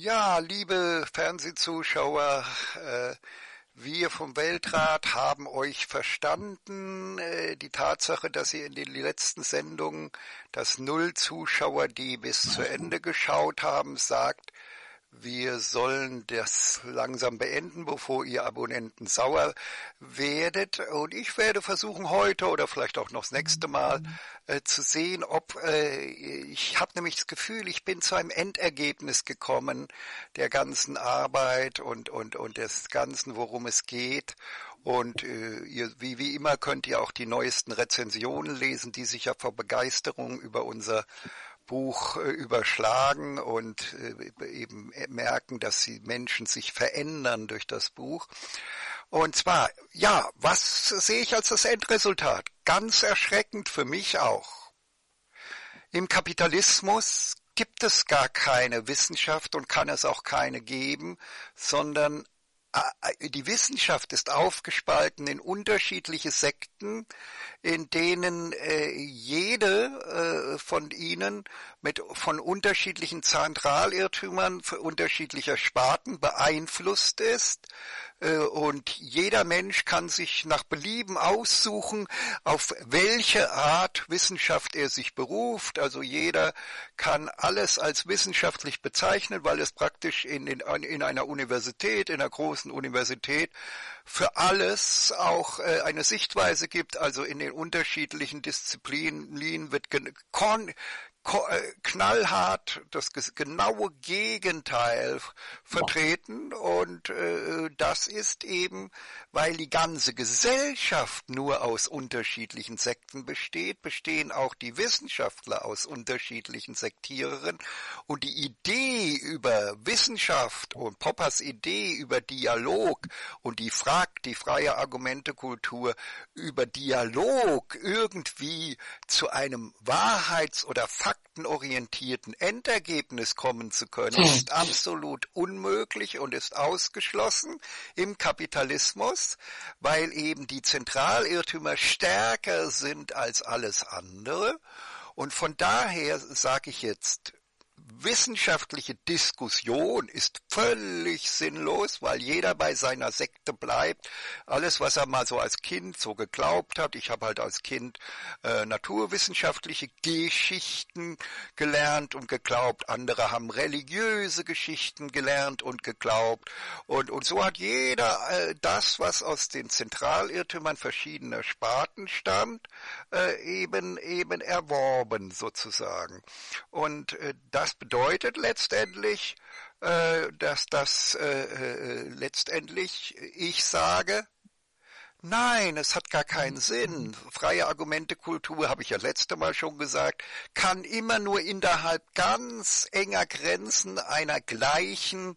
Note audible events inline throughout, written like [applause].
Ja, liebe Fernsehzuschauer, äh, wir vom Weltrat haben euch verstanden. Äh, die Tatsache, dass ihr in den letzten Sendungen das Null Zuschauer, die bis zu Ende geschaut haben, sagt, wir sollen das langsam beenden, bevor ihr Abonnenten sauer werdet. Und ich werde versuchen, heute oder vielleicht auch noch das nächste Mal äh, zu sehen, ob äh, ich habe nämlich das Gefühl, ich bin zu einem Endergebnis gekommen der ganzen Arbeit und und und des Ganzen, worum es geht. Und äh, ihr, wie, wie immer könnt ihr auch die neuesten Rezensionen lesen, die sich ja vor Begeisterung über unser Buch äh, überschlagen und äh, eben merken, dass die Menschen sich verändern durch das Buch. Und zwar, ja, was sehe ich als das Endresultat? Ganz erschreckend für mich auch. Im Kapitalismus gibt es gar keine Wissenschaft und kann es auch keine geben, sondern äh, die Wissenschaft ist aufgespalten in unterschiedliche Sekten, in denen äh, jede äh, von ihnen mit von unterschiedlichen Zentralirrtümern unterschiedlicher Sparten beeinflusst ist äh, und jeder Mensch kann sich nach Belieben aussuchen, auf welche Art Wissenschaft er sich beruft. Also jeder kann alles als wissenschaftlich bezeichnen, weil es praktisch in, in, in einer Universität, in einer großen Universität für alles auch äh, eine Sichtweise gibt. Also in den unterschiedlichen Disziplinen wird knallhart das genaue Gegenteil vertreten und äh, das ist eben, weil die ganze Gesellschaft nur aus unterschiedlichen Sekten besteht, bestehen auch die Wissenschaftler aus unterschiedlichen Sektierern und die Idee über Wissenschaft und Poppers Idee über Dialog und die fragt die freie Argumentekultur über Dialog irgendwie zu einem Wahrheits- oder Fakt faktenorientierten Endergebnis kommen zu können, hm. ist absolut unmöglich und ist ausgeschlossen im Kapitalismus, weil eben die Zentralirrtümer stärker sind als alles andere. Und von daher sage ich jetzt, wissenschaftliche Diskussion ist völlig sinnlos, weil jeder bei seiner Sekte bleibt. Alles, was er mal so als Kind so geglaubt hat, ich habe halt als Kind äh, naturwissenschaftliche Geschichten gelernt und geglaubt, andere haben religiöse Geschichten gelernt und geglaubt. Und, und so hat jeder äh, das, was aus den Zentralirrtümern verschiedener Sparten stammt, äh, eben, eben erworben sozusagen. Und äh, das bedeutet letztendlich, äh, dass das äh, äh, letztendlich ich sage, Nein, es hat gar keinen Sinn. Freie Argumentekultur, habe ich ja letzte Mal schon gesagt, kann immer nur innerhalb ganz enger Grenzen einer gleichen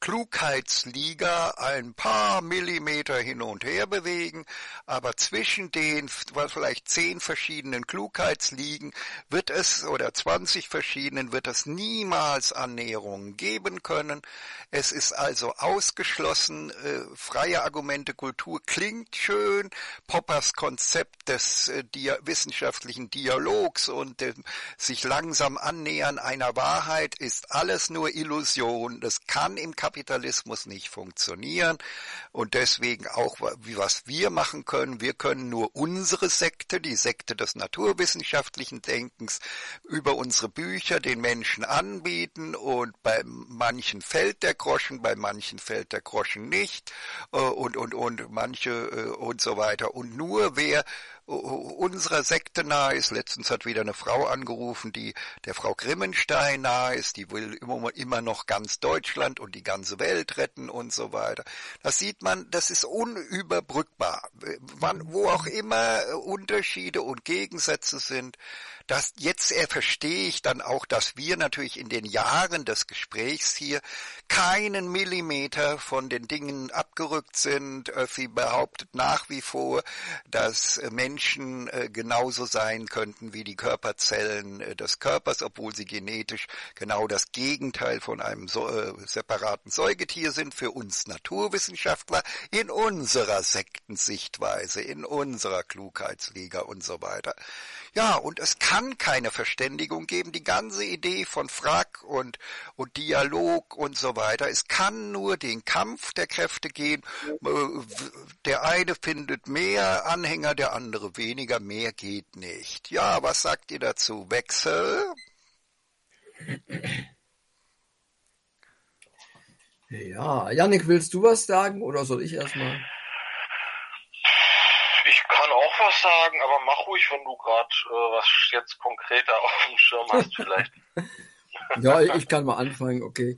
Klugheitsliga ein paar Millimeter hin und her bewegen, aber zwischen den vielleicht zehn verschiedenen Klugheitsligen wird es oder 20 verschiedenen wird es niemals Annäherungen geben können. Es ist also ausgeschlossen, äh, freie Argumente Kultur klingt schön, Poppers Konzept des äh, dia wissenschaftlichen Dialogs und dem sich langsam annähern einer Wahrheit ist alles nur Illusion. Das kann im Kapitalismus nicht funktionieren. Und deswegen auch, wie was wir machen können, wir können nur unsere Sekte, die Sekte des naturwissenschaftlichen Denkens, über unsere Bücher den Menschen anbieten. Und bei manchen fällt der Groschen, bei manchen fällt der Groschen nicht. Äh, und und und manche äh, und so weiter. Und nur wer unserer Sekte nahe ist. Letztens hat wieder eine Frau angerufen, die der Frau Grimmenstein nahe ist, die will immer, noch ganz Deutschland und die ganze Welt retten und so weiter. Das sieht man, das ist unüberbrückbar. Wann, wo auch immer Unterschiede und Gegensätze sind, das jetzt verstehe ich dann auch, dass wir natürlich in den Jahren des Gesprächs hier keinen Millimeter von den Dingen abgerückt sind. Öffi behauptet nach wie vor, dass Menschen Menschen äh, genauso sein könnten wie die Körperzellen äh, des Körpers, obwohl sie genetisch genau das Gegenteil von einem so, äh, separaten Säugetier sind, für uns Naturwissenschaftler in unserer Sektensichtweise, in unserer Klugheitsliga und so weiter. Ja, und es kann keine Verständigung geben. Die ganze Idee von Frack und, und Dialog und so weiter. Es kann nur den Kampf der Kräfte gehen. Äh, der eine findet mehr Anhänger, der andere weniger. Mehr geht nicht. Ja, was sagt ihr dazu? Wechsel? Ja, Janik, willst du was sagen oder soll ich erstmal? Auch was sagen, aber mach ruhig, wenn du gerade äh, was jetzt konkreter [laughs] auf dem Schirm hast, vielleicht. [laughs] ja, ich kann mal anfangen, okay.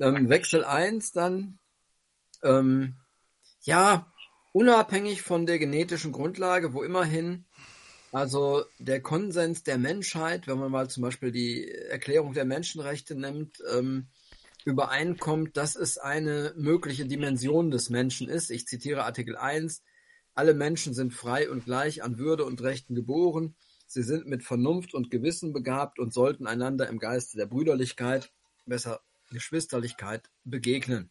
Ähm, Wechsel 1 dann. Ähm, ja, unabhängig von der genetischen Grundlage, wo immerhin also der Konsens der Menschheit, wenn man mal zum Beispiel die Erklärung der Menschenrechte nimmt, ähm, übereinkommt, dass es eine mögliche Dimension des Menschen ist. Ich zitiere Artikel 1. Alle Menschen sind frei und gleich an Würde und Rechten geboren. Sie sind mit Vernunft und Gewissen begabt und sollten einander im Geiste der Brüderlichkeit, besser Geschwisterlichkeit, begegnen.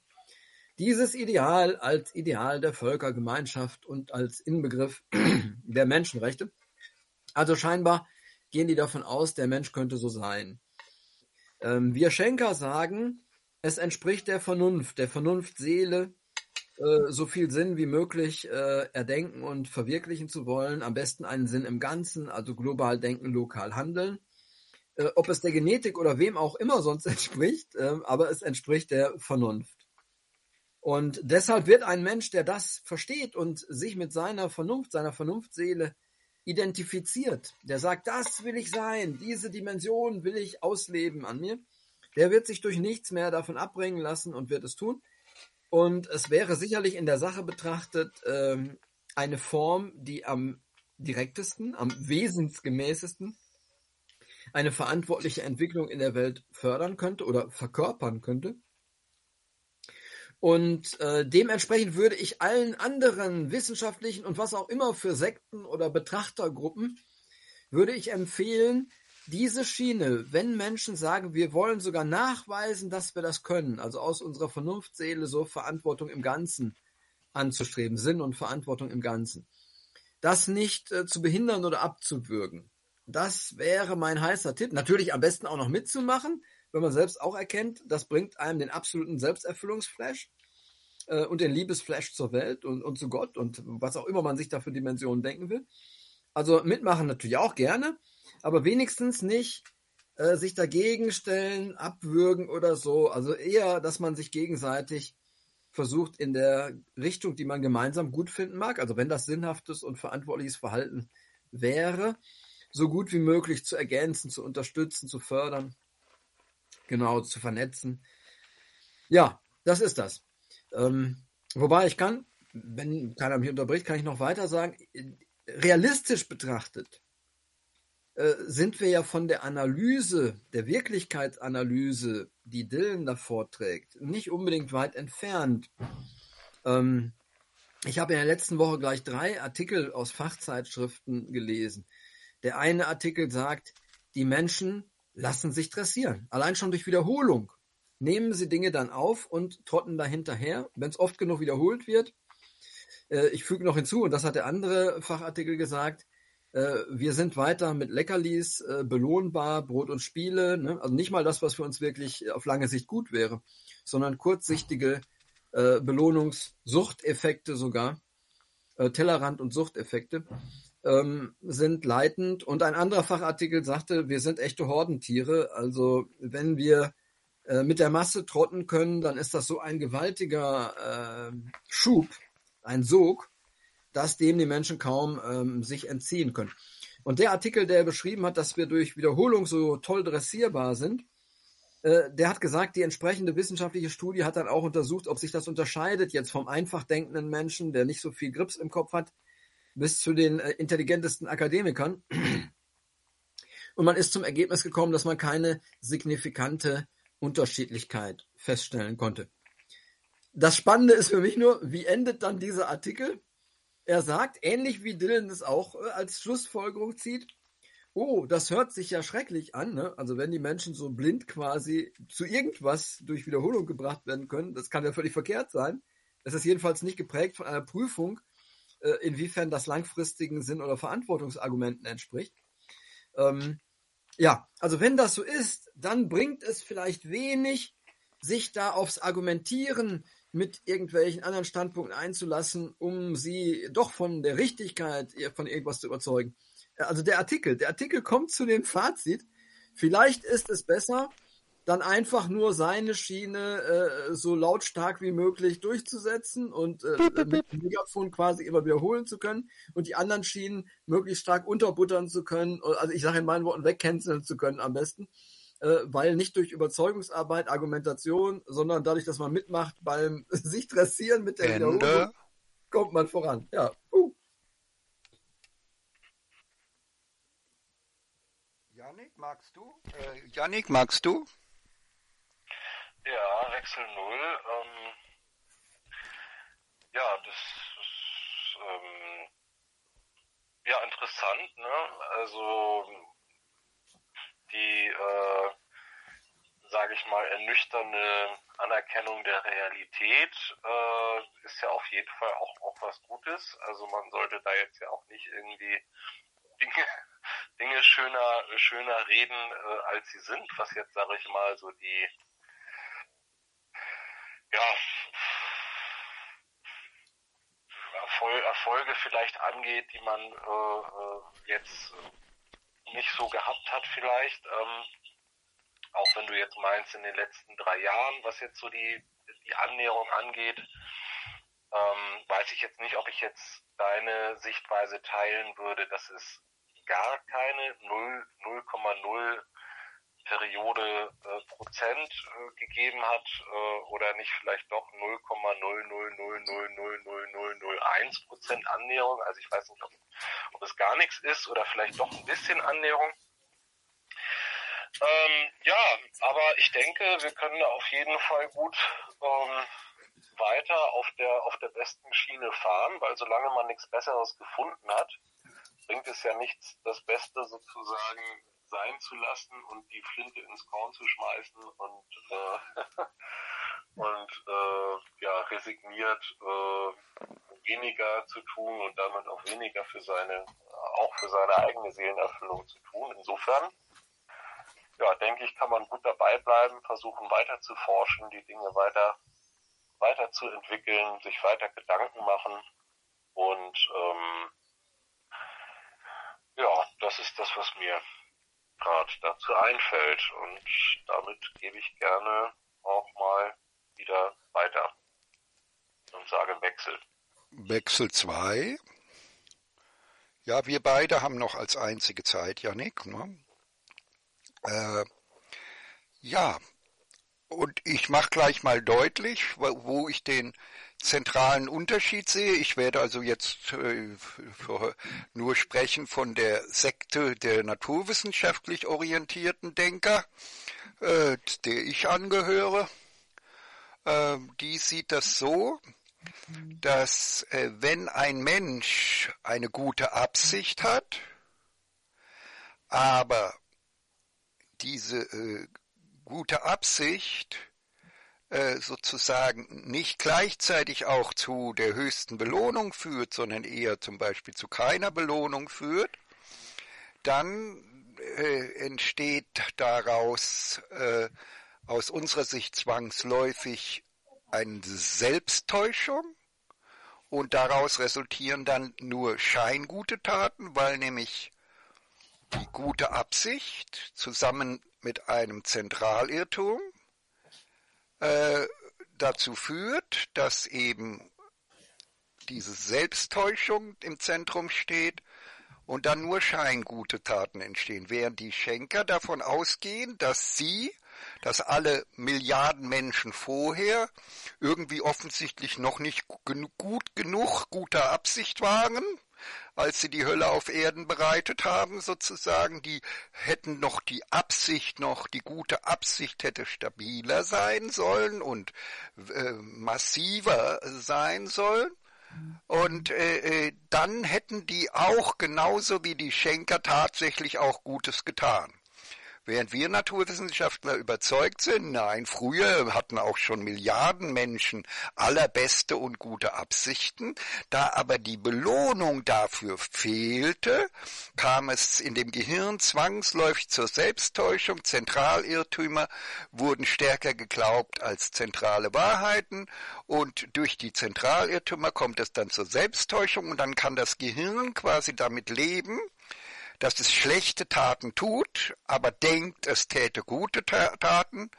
Dieses Ideal als Ideal der Völkergemeinschaft und als Inbegriff [clears throat] der Menschenrechte. Also scheinbar gehen die davon aus, der Mensch könnte so sein. Ähm, wir Schenker sagen, es entspricht der Vernunft, der Vernunftseele, äh, so viel Sinn wie möglich äh, erdenken und verwirklichen zu wollen. Am besten einen Sinn im Ganzen, also global denken, lokal handeln. Äh, ob es der Genetik oder wem auch immer sonst [laughs] entspricht, äh, aber es entspricht der Vernunft. Und deshalb wird ein Mensch, der das versteht und sich mit seiner Vernunft, seiner Vernunftseele identifiziert, der sagt, das will ich sein, diese Dimension will ich ausleben an mir, der wird sich durch nichts mehr davon abbringen lassen und wird es tun. Und es wäre sicherlich in der Sache betrachtet ähm, eine Form, die am direktesten, am wesensgemäßesten eine verantwortliche Entwicklung in der Welt fördern könnte oder verkörpern könnte. Und äh, dementsprechend würde ich allen anderen wissenschaftlichen und was auch immer für Sekten oder Betrachtergruppen, würde ich empfehlen, diese Schiene, wenn Menschen sagen, wir wollen sogar nachweisen, dass wir das können, also aus unserer Vernunftseele so Verantwortung im Ganzen anzustreben, Sinn und Verantwortung im Ganzen, das nicht äh, zu behindern oder abzuwürgen. Das wäre mein heißer Tipp. Natürlich am besten auch noch mitzumachen, wenn man selbst auch erkennt, das bringt einem den absoluten Selbsterfüllungsflash äh, und den Liebesflash zur Welt und, und zu Gott und was auch immer man sich da für Dimensionen denken will. Also mitmachen natürlich auch gerne, aber wenigstens nicht äh, sich dagegen stellen, abwürgen oder so. Also eher, dass man sich gegenseitig versucht in der Richtung, die man gemeinsam gut finden mag, also wenn das sinnhaftes und verantwortliches Verhalten wäre, so gut wie möglich zu ergänzen, zu unterstützen, zu fördern, genau, zu vernetzen. Ja, das ist das. Ähm, wobei ich kann, wenn keiner mich unterbricht, kann ich noch weiter sagen, realistisch betrachtet äh, sind wir ja von der Analyse, der Wirklichkeitsanalyse, die Dylan da vorträgt, nicht unbedingt weit entfernt. Ähm, ich habe in der letzten Woche gleich drei Artikel aus Fachzeitschriften gelesen. Der eine Artikel sagt, die Menschen lassen sich dressieren, allein schon durch Wiederholung. Nehmen sie Dinge dann auf und trotten dahinterher. Wenn es oft genug wiederholt wird, äh, ich füge noch hinzu, und das hat der andere Fachartikel gesagt, wir sind weiter mit Leckerlis äh, belohnbar, Brot und Spiele. Ne? Also nicht mal das, was für uns wirklich auf lange Sicht gut wäre, sondern kurzsichtige äh, Belohnungssuchteffekte sogar, äh, Tellerrand- und Suchteffekte ähm, sind leitend. Und ein anderer Fachartikel sagte, wir sind echte Hordentiere. Also wenn wir äh, mit der Masse trotten können, dann ist das so ein gewaltiger äh, Schub, ein Sog, dass dem die Menschen kaum ähm, sich entziehen können. Und der Artikel, der beschrieben hat, dass wir durch Wiederholung so toll dressierbar sind, äh, der hat gesagt, die entsprechende wissenschaftliche Studie hat dann auch untersucht, ob sich das unterscheidet jetzt vom einfach denkenden Menschen, der nicht so viel Grips im Kopf hat, bis zu den äh, intelligentesten Akademikern. Und man ist zum Ergebnis gekommen, dass man keine signifikante Unterschiedlichkeit feststellen konnte. Das Spannende ist für mich nur, wie endet dann dieser Artikel? Er sagt, ähnlich wie Dylan es auch äh, als Schlussfolgerung zieht, oh, das hört sich ja schrecklich an, ne? Also wenn die Menschen so blind quasi zu irgendwas durch Wiederholung gebracht werden können, das kann ja völlig verkehrt sein. Das ist jedenfalls nicht geprägt von einer Prüfung, äh, inwiefern das langfristigen Sinn- oder Verantwortungsargumenten entspricht. Ähm, ja, also wenn das so ist, dann bringt es vielleicht wenig, sich da aufs Argumentieren mit irgendwelchen anderen Standpunkten einzulassen, um sie doch von der Richtigkeit von irgendwas zu überzeugen. Also der Artikel, der Artikel kommt zu dem Fazit, vielleicht ist es besser, dann einfach nur seine Schiene äh, so lautstark wie möglich durchzusetzen und äh, mit dem Megafon quasi immer wiederholen zu können und die anderen Schienen möglichst stark unterbuttern zu können, also ich sage in meinen Worten wegcanceln zu können am besten, äh, weil nicht durch Überzeugungsarbeit, Argumentation, sondern dadurch, dass man mitmacht beim [laughs] sich dressieren mit der Ende. Wiederholung, kommt man voran. Ja. Uh. Janik, magst du? Äh, Janik, magst du? Ja, Wechsel Null. Ähm, ja, das ist ähm, ja interessant. Ne? Also die, äh, sage ich mal, ernüchternde Anerkennung der Realität äh, ist ja auf jeden Fall auch, auch was Gutes. Also man sollte da jetzt ja auch nicht irgendwie Dinge, [laughs] Dinge schöner, schöner reden, äh, als sie sind, was jetzt, sage ich mal, so die ja, Erfol Erfolge vielleicht angeht, die man äh, äh, jetzt nicht so gehabt hat vielleicht. Ähm, auch wenn du jetzt meinst, in den letzten drei Jahren, was jetzt so die, die Annäherung angeht, ähm, weiß ich jetzt nicht, ob ich jetzt deine Sichtweise teilen würde, dass es gar keine 0,0 Periode äh, Prozent äh, gegeben hat äh, oder nicht vielleicht doch 0,000000001 Prozent Annäherung. Also ich weiß nicht, ob, ob es gar nichts ist oder vielleicht doch ein bisschen Annäherung. Ähm, ja, aber ich denke, wir können auf jeden Fall gut ähm, weiter auf der auf der besten Schiene fahren, weil solange man nichts Besseres gefunden hat, bringt es ja nichts, das Beste sozusagen sein zu lassen und die Flinte ins Korn zu schmeißen und äh, [laughs] und äh, ja resigniert äh, weniger zu tun und damit auch weniger für seine auch für seine eigene Seelenerfüllung zu tun. Insofern ja, denke ich, kann man gut dabei bleiben, versuchen weiter zu forschen, die Dinge weiter weiterzuentwickeln, sich weiter Gedanken machen und ähm, ja, das ist das, was mir gerade dazu einfällt. Und damit gebe ich gerne auch mal wieder weiter und sage Wechsel. Wechsel 2. Ja, wir beide haben noch als einzige Zeit, Janik. Ne? Äh, ja, und ich mache gleich mal deutlich, wo, ich den zentralen Unterschied sehe. Ich werde also jetzt äh, nur sprechen von der Sekte der naturwissenschaftlich orientierten Denker, äh, der ich angehöre. Äh, die sieht das so, dass äh, wenn ein Mensch eine gute Absicht hat, aber diese äh, gute Absicht äh, sozusagen nicht gleichzeitig auch zu der höchsten Belohnung führt, sondern eher zum Beispiel zu keiner Belohnung führt, dann äh, entsteht daraus äh, aus unserer Sicht zwangsläufig eine Selbsttäuschung und daraus resultieren dann nur scheingute Taten, weil nämlich die gute Absicht zusammen mit einem Zentralirrtum äh, dazu führt, dass eben diese Selbsttäuschung im Zentrum steht und dann nur scheingute Taten entstehen, während die Schenker davon ausgehen, dass sie, dass alle Milliarden Menschen vorher irgendwie offensichtlich noch nicht gut genug guter Absicht waren, als sie die Hölle auf Erden bereitet haben, sozusagen, die hätten noch die Absicht noch, die gute Absicht hätte stabiler sein sollen und äh, massiver sein sollen. Und äh, äh, dann hätten die auch genauso wie die Schenker tatsächlich auch Gutes getan. Während wir Naturwissenschaftler überzeugt sind, nein, früher hatten auch schon Milliarden Menschen allerbeste und gute Absichten, da aber die Belohnung dafür fehlte, kam es in dem Gehirn zwangsläufig zur Selbsttäuschung, Zentralirrtümer wurden stärker geglaubt als zentrale Wahrheiten. Und durch die Zentralirrtümer kommt es dann zur Selbsttäuschung und dann kann das Gehirn quasi damit leben, dass es schlechte Taten tut, aber denkt, es täte gute Taten.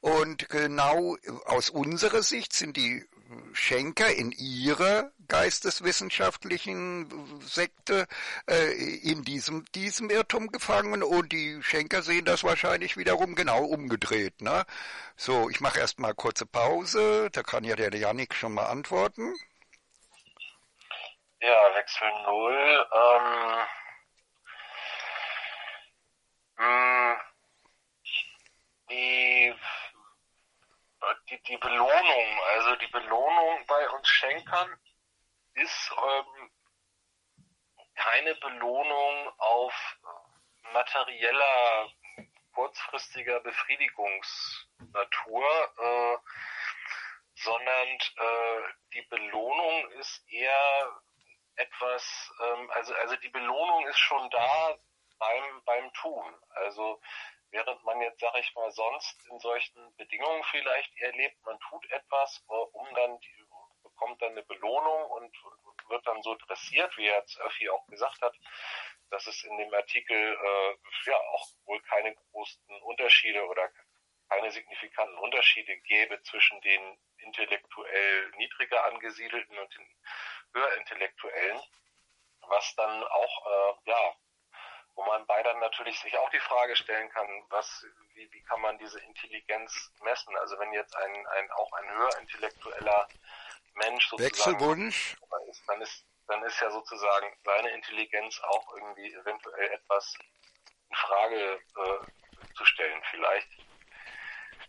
Und genau aus unserer Sicht sind die Schenker in ihrer geisteswissenschaftlichen Sekte äh, in diesem, diesem Irrtum gefangen und die Schenker sehen das wahrscheinlich wiederum genau umgedreht. Ne? So, ich mache erstmal kurze Pause, da kann ja der Janik schon mal antworten. Ja, Wechsel null. Ähm hm, die, die, die Belohnung, also die Belohnung bei uns Schenkern ist ähm, keine Belohnung auf materieller, kurzfristiger Befriedigungsnatur, äh, sondern äh, die Belohnung ist eher etwas, ähm, also, also die Belohnung ist schon da beim, beim Tun. Also während man jetzt, sag ich mal, sonst in solchen Bedingungen vielleicht erlebt, man tut etwas, äh, um dann die, bekommt dann eine Belohnung und, und, und wird dann so dressiert, wie jetzt Öffi auch gesagt hat, dass es in dem Artikel äh, ja auch wohl keine großen Unterschiede oder keine signifikanten Unterschiede gäbe zwischen den intellektuell niedriger angesiedelten und den höherintellektuellen, was dann auch äh, ja wo man bei dann natürlich sich auch die Frage stellen kann, was, wie, wie kann man diese Intelligenz messen? Also wenn jetzt ein, ein auch ein höher intellektueller Mensch sozusagen Wechselwunsch ist, dann ist dann ist ja sozusagen seine Intelligenz auch irgendwie eventuell etwas in Frage äh, zu stellen vielleicht.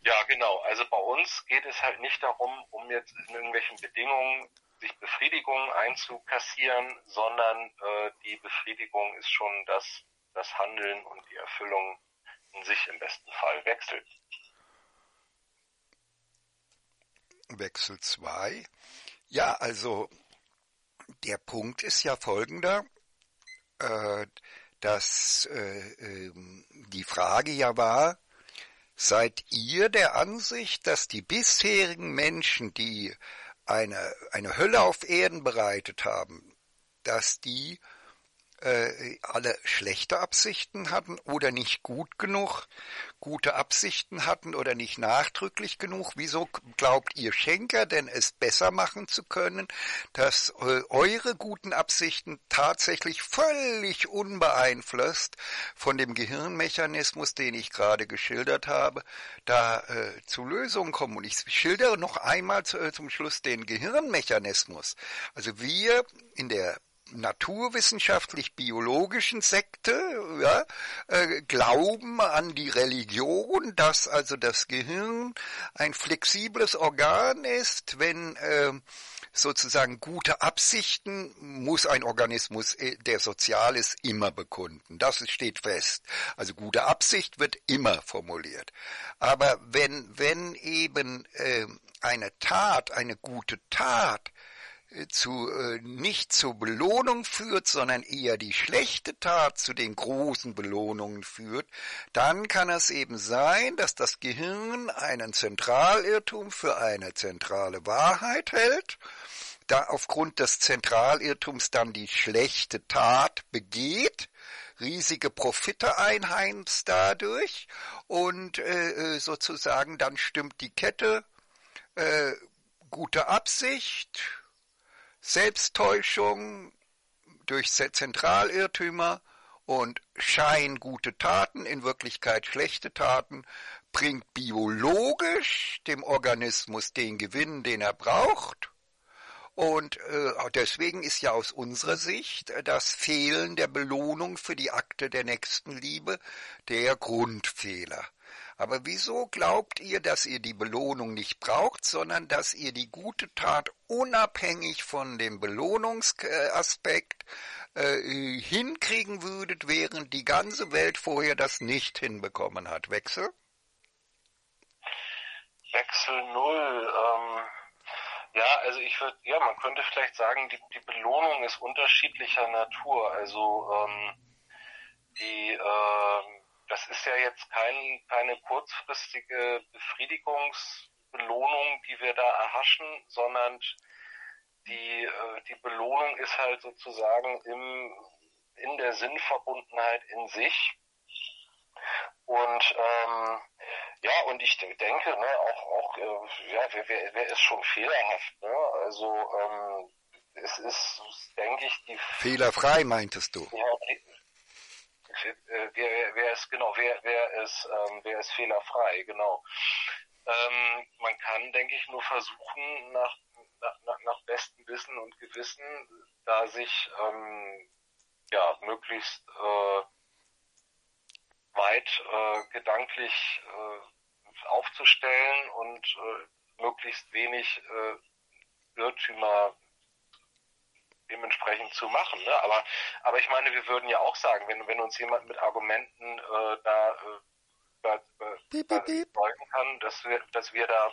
Ja, genau. Also bei uns geht es halt nicht darum, um jetzt in irgendwelchen Bedingungen sich Befriedigung einzukassieren, sondern äh, die Befriedigung ist schon das das Handeln und die Erfüllung in sich im besten Fall wechselt. Wechsel 2. Ja, also der Punkt ist ja folgender, äh, dass äh, äh, die Frage ja war, seid ihr der Ansicht, dass die bisherigen Menschen, die eine, eine Hölle auf Erden bereitet haben, dass die äh, alle schlechte Absichten hatten oder nicht gut genug gute Absichten hatten oder nicht nachdrücklich genug. Wieso glaubt ihr Schenker denn es besser machen zu können, dass äh, eure guten Absichten tatsächlich völlig unbeeinflusst von dem Gehirnmechanismus, den ich gerade geschildert habe, da äh, zu Lösungen kommen? Und ich schildere noch einmal zu, äh, zum Schluss den Gehirnmechanismus. Also wir in der naturwissenschaftlich-biologischen Sekte ja, äh, glauben an die Religion, dass also das Gehirn ein flexibles Organ ist, wenn äh, sozusagen gute Absichten muss ein Organismus, äh, der sozial ist, immer bekunden. Das steht fest. Also gute Absicht wird immer formuliert. Aber wenn, wenn eben äh, eine Tat, eine gute Tat, zu, äh, nicht zur Belohnung führt, sondern eher die schlechte Tat zu den großen Belohnungen führt, dann kann es eben sein, dass das Gehirn einen Zentralirrtum für eine zentrale Wahrheit hält, da aufgrund des Zentralirrtums dann die schlechte Tat begeht, riesige Profite einheimst dadurch und äh, äh sozusagen dann stimmt die Kette, äh, gute Absicht, Selbsttäuschung durch Zentralirrtümer und Schein gute Taten, in Wirklichkeit schlechte Taten, bringt biologisch dem Organismus den Gewinn, den er braucht. Und äh, deswegen ist ja aus unserer Sicht das Fehlen der Belohnung für die Akte der Nächstenliebe der Grundfehler. Aber wieso glaubt ihr, dass ihr die Belohnung nicht braucht, sondern dass ihr die gute Tat unabhängig von dem Belohnungsaspekt äh, hinkriegen würdet, während die ganze Welt vorher das nicht hinbekommen hat? Wechsel? Wechsel null. Ähm, ja, also ich würde, ja, man könnte vielleicht sagen, die, die Belohnung ist unterschiedlicher Natur. Also ähm, die äh, das ist ja jetzt kein, keine kurzfristige Befriedigungsbelohnung, die wir da erhaschen, sondern die, äh, die Belohnung ist halt sozusagen im, in der Sinnverbundenheit in sich. Und ähm, ja, und ich denke, ne, auch, auch äh, ja, wer, wer, wer ist schon fehlerhaft? Ne? Also ähm, es ist, denke ich, die fehlerfrei meintest du? Ja, die, äh, wer, wer ist genau, wer, wer ist, ähm, wer ist fehlerfrei, genau. Ähm, man kann, denke ich, nur versuchen, nach, nach, nach bestem Wissen und Gewissen, da sich ähm, ja möglichst äh, weit äh, gedanklich äh, aufzustellen und äh, möglichst wenig äh, Irrtümer dementsprechend zu machen. Ne? Aber, aber ich meine, wir würden ja auch sagen, wenn, wenn uns jemand mit Argumenten äh, da äh, überzeugen kann, dass wir, dass wir da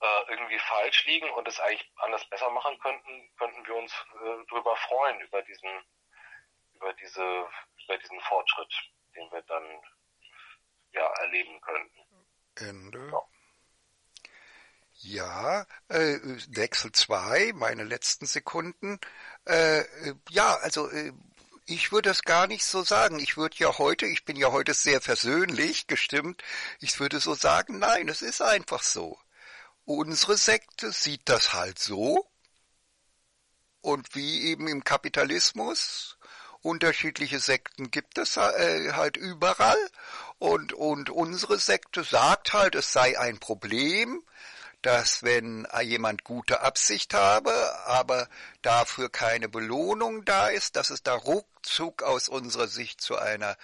äh, irgendwie falsch liegen und es eigentlich anders besser machen könnten, könnten wir uns äh, darüber freuen, über diesen, über diese, über diesen Fortschritt, den wir dann ja erleben könnten. Ende. Ja. Ja, äh, Wechsel 2, meine letzten Sekunden. Äh, ja, also äh, ich würde das gar nicht so sagen. Ich würde ja heute, ich bin ja heute sehr versöhnlich gestimmt, ich würde so sagen, nein, es ist einfach so. Unsere Sekte sieht das halt so. Und wie eben im Kapitalismus, unterschiedliche Sekten gibt es äh, halt überall. Und, und unsere Sekte sagt halt, es sei ein Problem, dass wenn jemand gute Absicht habe, aber dafür keine Belohnung da ist, dass es da ruckzuck aus unserer Sicht zu einer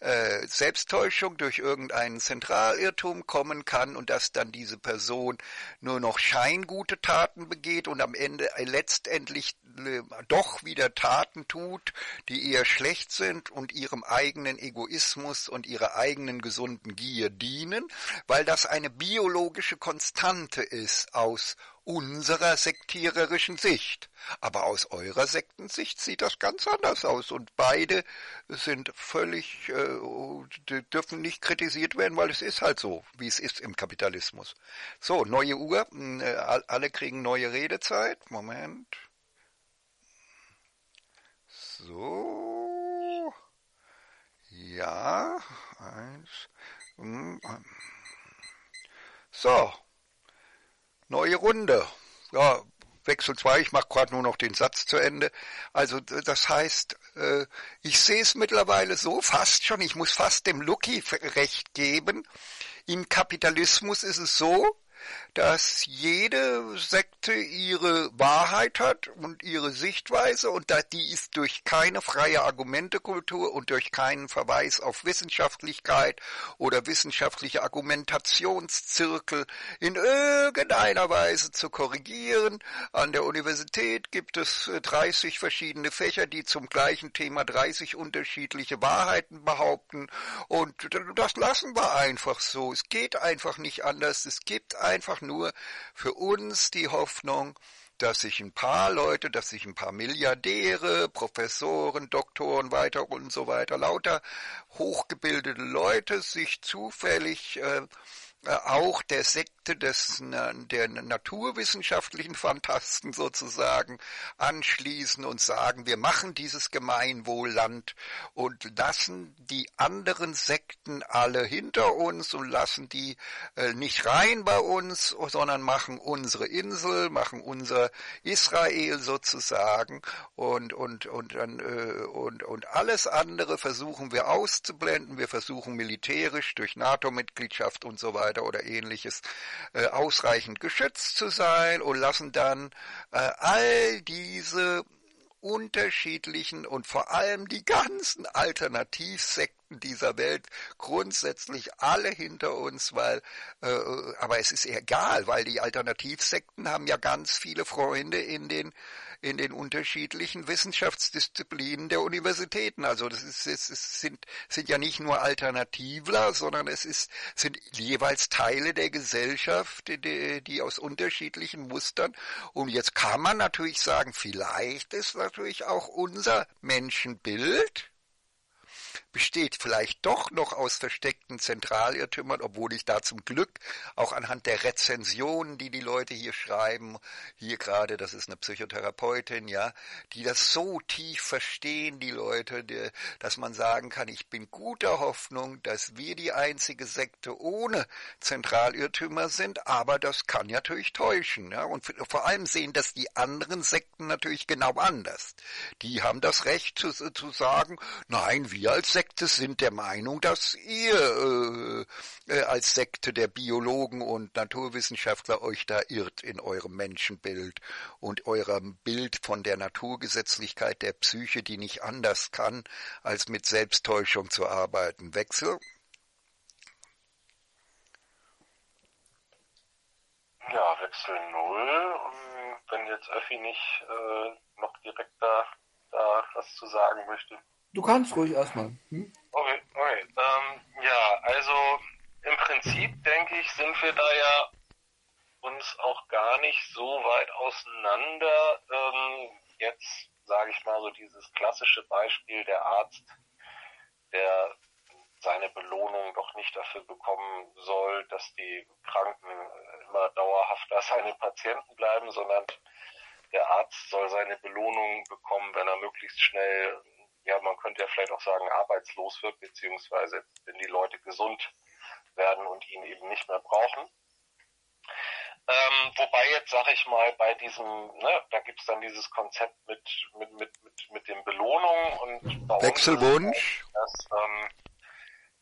äh, Selbsttäuschung durch irgendeinen Zentralirrtum kommen kann und dass dann diese Person nur noch scheingute Taten begeht und am Ende äh, letztendlich äh, doch wieder Taten tut, die eher schlecht sind und ihrem eigenen Egoismus und ihrer eigenen gesunden Gier dienen, weil das eine biologische Konstante ist aus unserer sektiererischen Sicht. Aber aus eurer Sektensicht sieht das ganz anders aus und beide sind völlig, äh, dürfen nicht kritisiert werden, weil es ist halt so, wie es ist im Kapitalismus. So, neue Uhr, äh, alle kriegen neue Redezeit. Moment. So. Ja, eins. Hm, hm. So, Neue Runde. Ja, Wechsel 2, ich mache gerade nur noch den Satz zu Ende. Also das heißt, äh, ich sehe es mittlerweile so fast schon, ich muss fast dem Lucky recht geben. Im Kapitalismus ist es so, dass jede Sekte ihre Wahrheit hat und ihre Sichtweise und die ist durch keine freie Argumentekultur und durch keinen Verweis auf Wissenschaftlichkeit oder wissenschaftliche Argumentationszirkel in irgendeiner Weise zu korrigieren. An der Universität gibt es 30 äh, verschiedene Fächer, die zum gleichen Thema 30 unterschiedliche Wahrheiten behaupten und das lassen wir einfach so. Es geht einfach nicht anders. Es gibt einfach nur für uns die Hoffnung, dass sich ein paar Leute, dass sich ein paar Milliardäre, Professoren, Doktoren weiter und so weiter, lauter hochgebildete Leute sich zufällig äh, äh, auch der Sekte des, der naturwissenschaftlichen Fantasten sozusagen anschließen und sagen, wir machen dieses Gemeinwohlland und lassen die anderen Sekten alle hinter uns und lassen die äh, nicht rein bei uns, sondern machen unsere Insel, machen unser Israel sozusagen und, und, und, und, äh, und, und alles andere versuchen wir auszublenden. Wir versuchen militärisch durch NATO-Mitgliedschaft und so weiter oder ähnliches äh, ausreichend geschützt zu sein und lassen dann äh, all diese unterschiedlichen und vor allem die ganzen Alternativsekten dieser Welt grundsätzlich alle hinter uns, weil äh, aber es ist egal, weil die Alternativsekten haben ja ganz viele Freunde in den in den unterschiedlichen Wissenschaftsdisziplinen der Universitäten. Also das ist, es, sind, sind ja nicht nur Alternativler, sondern es ist, sind jeweils Teile der Gesellschaft, die, die aus unterschiedlichen Mustern. Und jetzt kann man natürlich sagen, vielleicht ist natürlich auch unser Menschenbild, besteht vielleicht doch noch aus versteckten Zentralirrtümern, obwohl ich da zum Glück auch anhand der Rezensionen, die die Leute hier schreiben, hier gerade, das ist eine Psychotherapeutin, ja, die das so tief verstehen, die Leute, die, dass man sagen kann, ich bin guter Hoffnung, dass wir die einzige Sekte ohne Zentralirrtümer sind, aber das kann natürlich täuschen, ja, und vor allem sehen das die anderen Sekten natürlich genau anders. Die haben das Recht zu, zu sagen, nein, wir als Sekte sind der Meinung, dass ihr äh, äh, als Sekte der Biologen und Naturwissenschaftler euch da irrt in eurem Menschenbild und eurem Bild von der Naturgesetzlichkeit der Psyche, die nicht anders kann, als mit Selbsttäuschung zu arbeiten. Wechsel? Ja, Wechsel null. Wenn jetzt Öffi nicht äh, noch direkt da, da was zu sagen möchte. Du kannst ruhig erstmal. Hm? Okay, okay. Ähm, ja, also im Prinzip denke ich, sind wir da ja uns auch gar nicht so weit auseinander. Ähm, jetzt sage ich mal so dieses klassische Beispiel der Arzt, der seine Belohnung doch nicht dafür bekommen soll, dass die Kranken immer dauerhafter seine Patienten bleiben, sondern der Arzt soll seine Belohnung bekommen, wenn er möglichst schnell ja, man könnte ja vielleicht auch sagen, arbeitslos wird, beziehungsweise wenn die Leute gesund werden und ihn eben nicht mehr brauchen. Ähm, wobei jetzt sage ich mal bei diesem, ne, da gibt es dann dieses Konzept mit mit mit mit, mit den Belohnungen und Wechselwunsch, dass, ähm,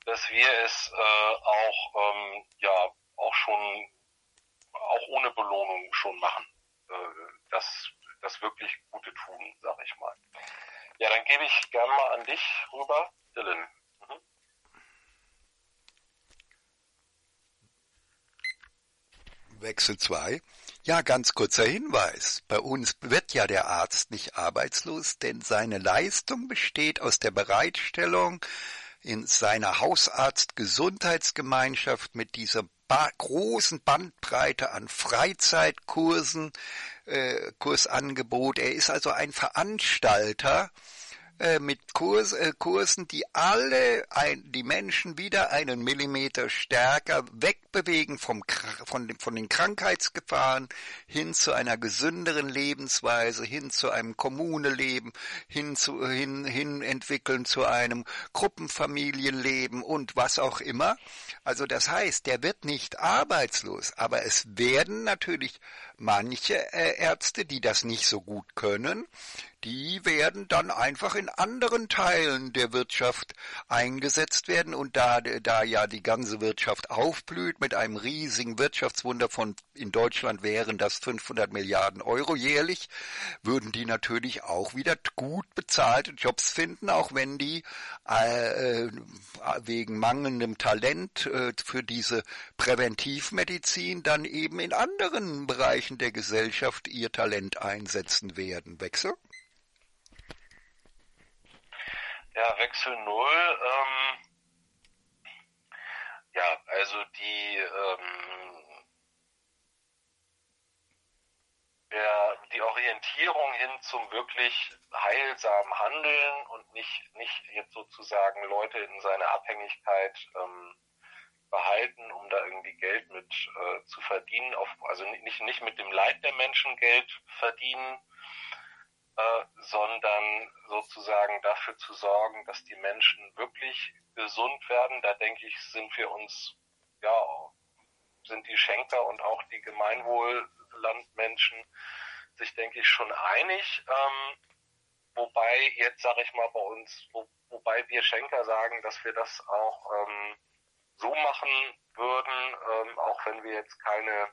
dass wir es äh, auch ähm, ja auch schon auch ohne Belohnung schon machen, äh, das das wirklich Gute tun, sage ich mal. Ja, dann gebe ich gerne mal an dich rüber, Dylan. Mhm. Wechsel 2. Ja, ganz kurzer Hinweis. Bei uns wird ja der Arzt nicht arbeitslos, denn seine Leistung besteht aus der Bereitstellung in seiner Hausarzt-Gesundheitsgemeinschaft mit dieser ba großen Bandbreite an Freizeitkursen, Kursangebot. Er ist also ein Veranstalter äh, mit Kurs, äh, Kursen, die alle ein, die Menschen wieder einen Millimeter stärker wegbewegen vom, von, von den Krankheitsgefahren hin zu einer gesünderen Lebensweise, hin zu einem Kommuneleben, hin zu hin, hin entwickeln zu einem Gruppenfamilienleben und was auch immer. Also das heißt, der wird nicht arbeitslos, aber es werden natürlich manche äh, Ärzte, die das nicht so gut können, die werden dann einfach in anderen Teilen der Wirtschaft eingesetzt werden und da, da ja die ganze Wirtschaft aufblüht mit einem riesigen Wirtschaftswunder von, in Deutschland wären das 500 Milliarden Euro jährlich, würden die natürlich auch wieder gut bezahlte Jobs finden, auch wenn die äh, wegen mangelndem Talent äh, für diese Präventivmedizin dann eben in anderen Bereichen der Gesellschaft ihr Talent einsetzen werden. Wechsel? Ja, Wechsel null. Ähm, ja, also die ähm, der, die Orientierung hin zum wirklich heilsamen Handeln und nicht nicht jetzt sozusagen Leute in seiner Abhängigkeit ähm, behalten, um da irgendwie Geld mit äh, zu verdienen, auf, also nicht nicht mit dem Leid der Menschen Geld verdienen äh, sondern sozusagen dafür zu sorgen, dass die Menschen wirklich gesund werden. Da denke ich, sind wir uns, ja, sind die Schenker und auch die Gemeinwohllandmenschen sich, denke ich, schon einig. Ähm, wobei jetzt sage ich mal bei uns, wo, wobei wir Schenker sagen, dass wir das auch ähm, so machen würden, ähm, auch wenn wir jetzt keine,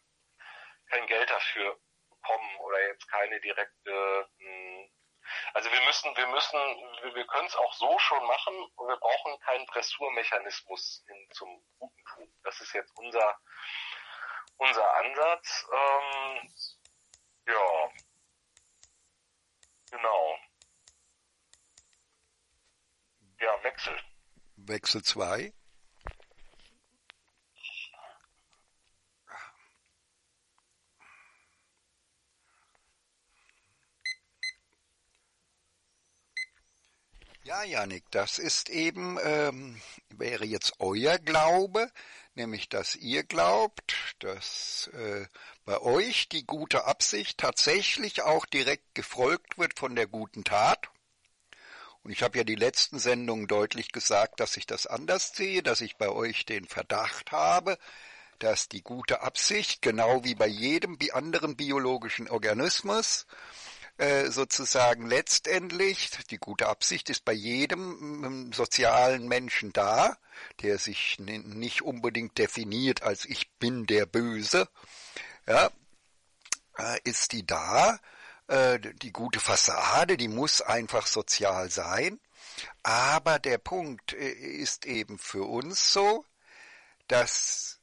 kein Geld dafür bekommen oder jetzt keine direkte also wir müssen, wir müssen, wir, wir können es auch so schon machen und wir brauchen keinen Pressurmechanismus hin zum guten Tun. Das ist jetzt unser unser Ansatz. Ähm, ja, genau. Ja, Wechsel. Wechsel 2. Ja, Janik, das ist eben, ähm, wäre jetzt euer Glaube, nämlich dass ihr glaubt, dass äh, bei euch die gute Absicht tatsächlich auch direkt gefolgt wird von der guten Tat. Und ich habe ja die letzten Sendungen deutlich gesagt, dass ich das anders sehe, dass ich bei euch den Verdacht habe, dass die gute Absicht, genau wie bei jedem anderen biologischen Organismus, äh, sozusagen letztendlich, die gute Absicht ist bei jedem ähm, sozialen Menschen da, der sich nicht unbedingt definiert als ich bin der Böse, ja, äh, ist die da, äh, die gute Fassade, die muss einfach sozial sein. Aber der Punkt ist eben für uns so, dass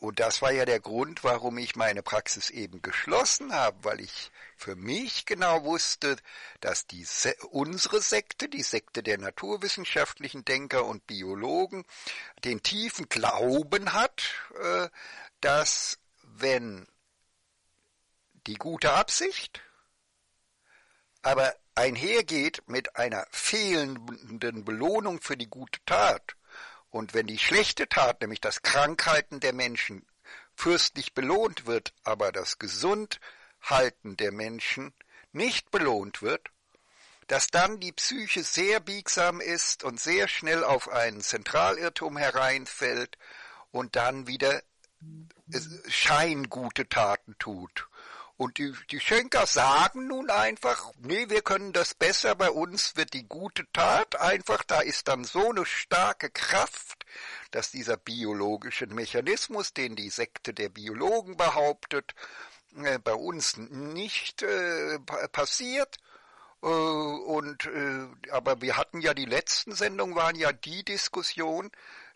und das war ja der Grund, warum ich meine Praxis eben geschlossen habe, weil ich für mich genau wusste, dass die Se unsere Sekte, die Sekte der naturwissenschaftlichen Denker und Biologen, den tiefen Glauben hat, äh, dass wenn die gute Absicht aber einhergeht mit einer fehlenden Belohnung für die gute Tat, und wenn die schlechte Tat, nämlich das Krankheiten der Menschen, fürstlich belohnt wird, aber das Gesundhalten der Menschen nicht belohnt wird, dass dann die Psyche sehr biegsam ist und sehr schnell auf einen Zentralirrtum hereinfällt und dann wieder scheingute Taten tut. Und die, die Schenker sagen nun einfach, nee, wir können das besser, bei uns wird die gute Tat einfach, da ist dann so eine starke Kraft, dass dieser biologische Mechanismus, den die Sekte der Biologen behauptet, bei uns nicht äh, passiert. Äh, und äh, aber wir hatten ja die letzten Sendungen waren ja die Diskussion,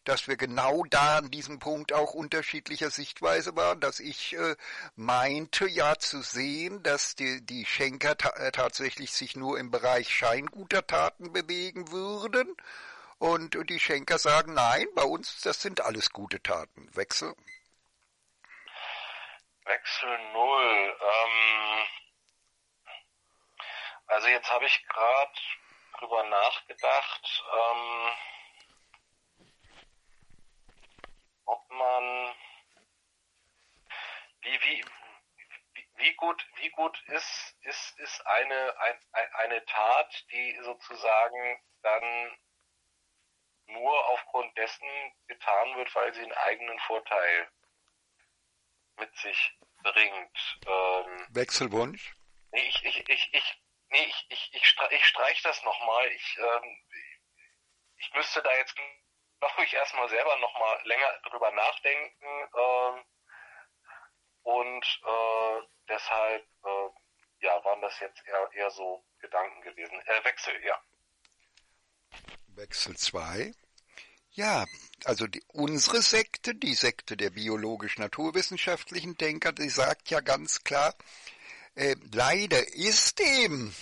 dass wir genau da an diesem Punkt auch unterschiedlicher Sichtweise waren, dass ich äh, meinte ja zu sehen, dass die, die Schenker ta äh, tatsächlich sich nur im Bereich scheinguter Taten bewegen würden. Und die Schenker sagen, nein, bei uns, das sind alles gute Taten. Wechsel? Wechsel null. Ähm, also jetzt habe ich gerade drüber nachgedacht. Ähm, ob man wie, wie, wie gut, wie gut ist, ist, ist eine, ein, eine Tat, die sozusagen dann nur aufgrund dessen getan wird, weil sie einen eigenen Vorteil mit sich bringt. Ähm, Wechselwunsch? Nee, ich, ich, ich, ich, nee, ich, ich, ich, streich, ich streich das nochmal. Ich, ähm, ich müsste da jetzt glaube ich, erstmal selber nochmal länger drüber nachdenken. Ähm, und äh, deshalb äh, ja, waren das jetzt eher, eher so Gedanken gewesen. Äh, Wechsel, ja. Wechsel 2. Ja, also die, unsere Sekte, die Sekte der biologisch-naturwissenschaftlichen Denker, die sagt ja ganz klar, äh, leider ist eben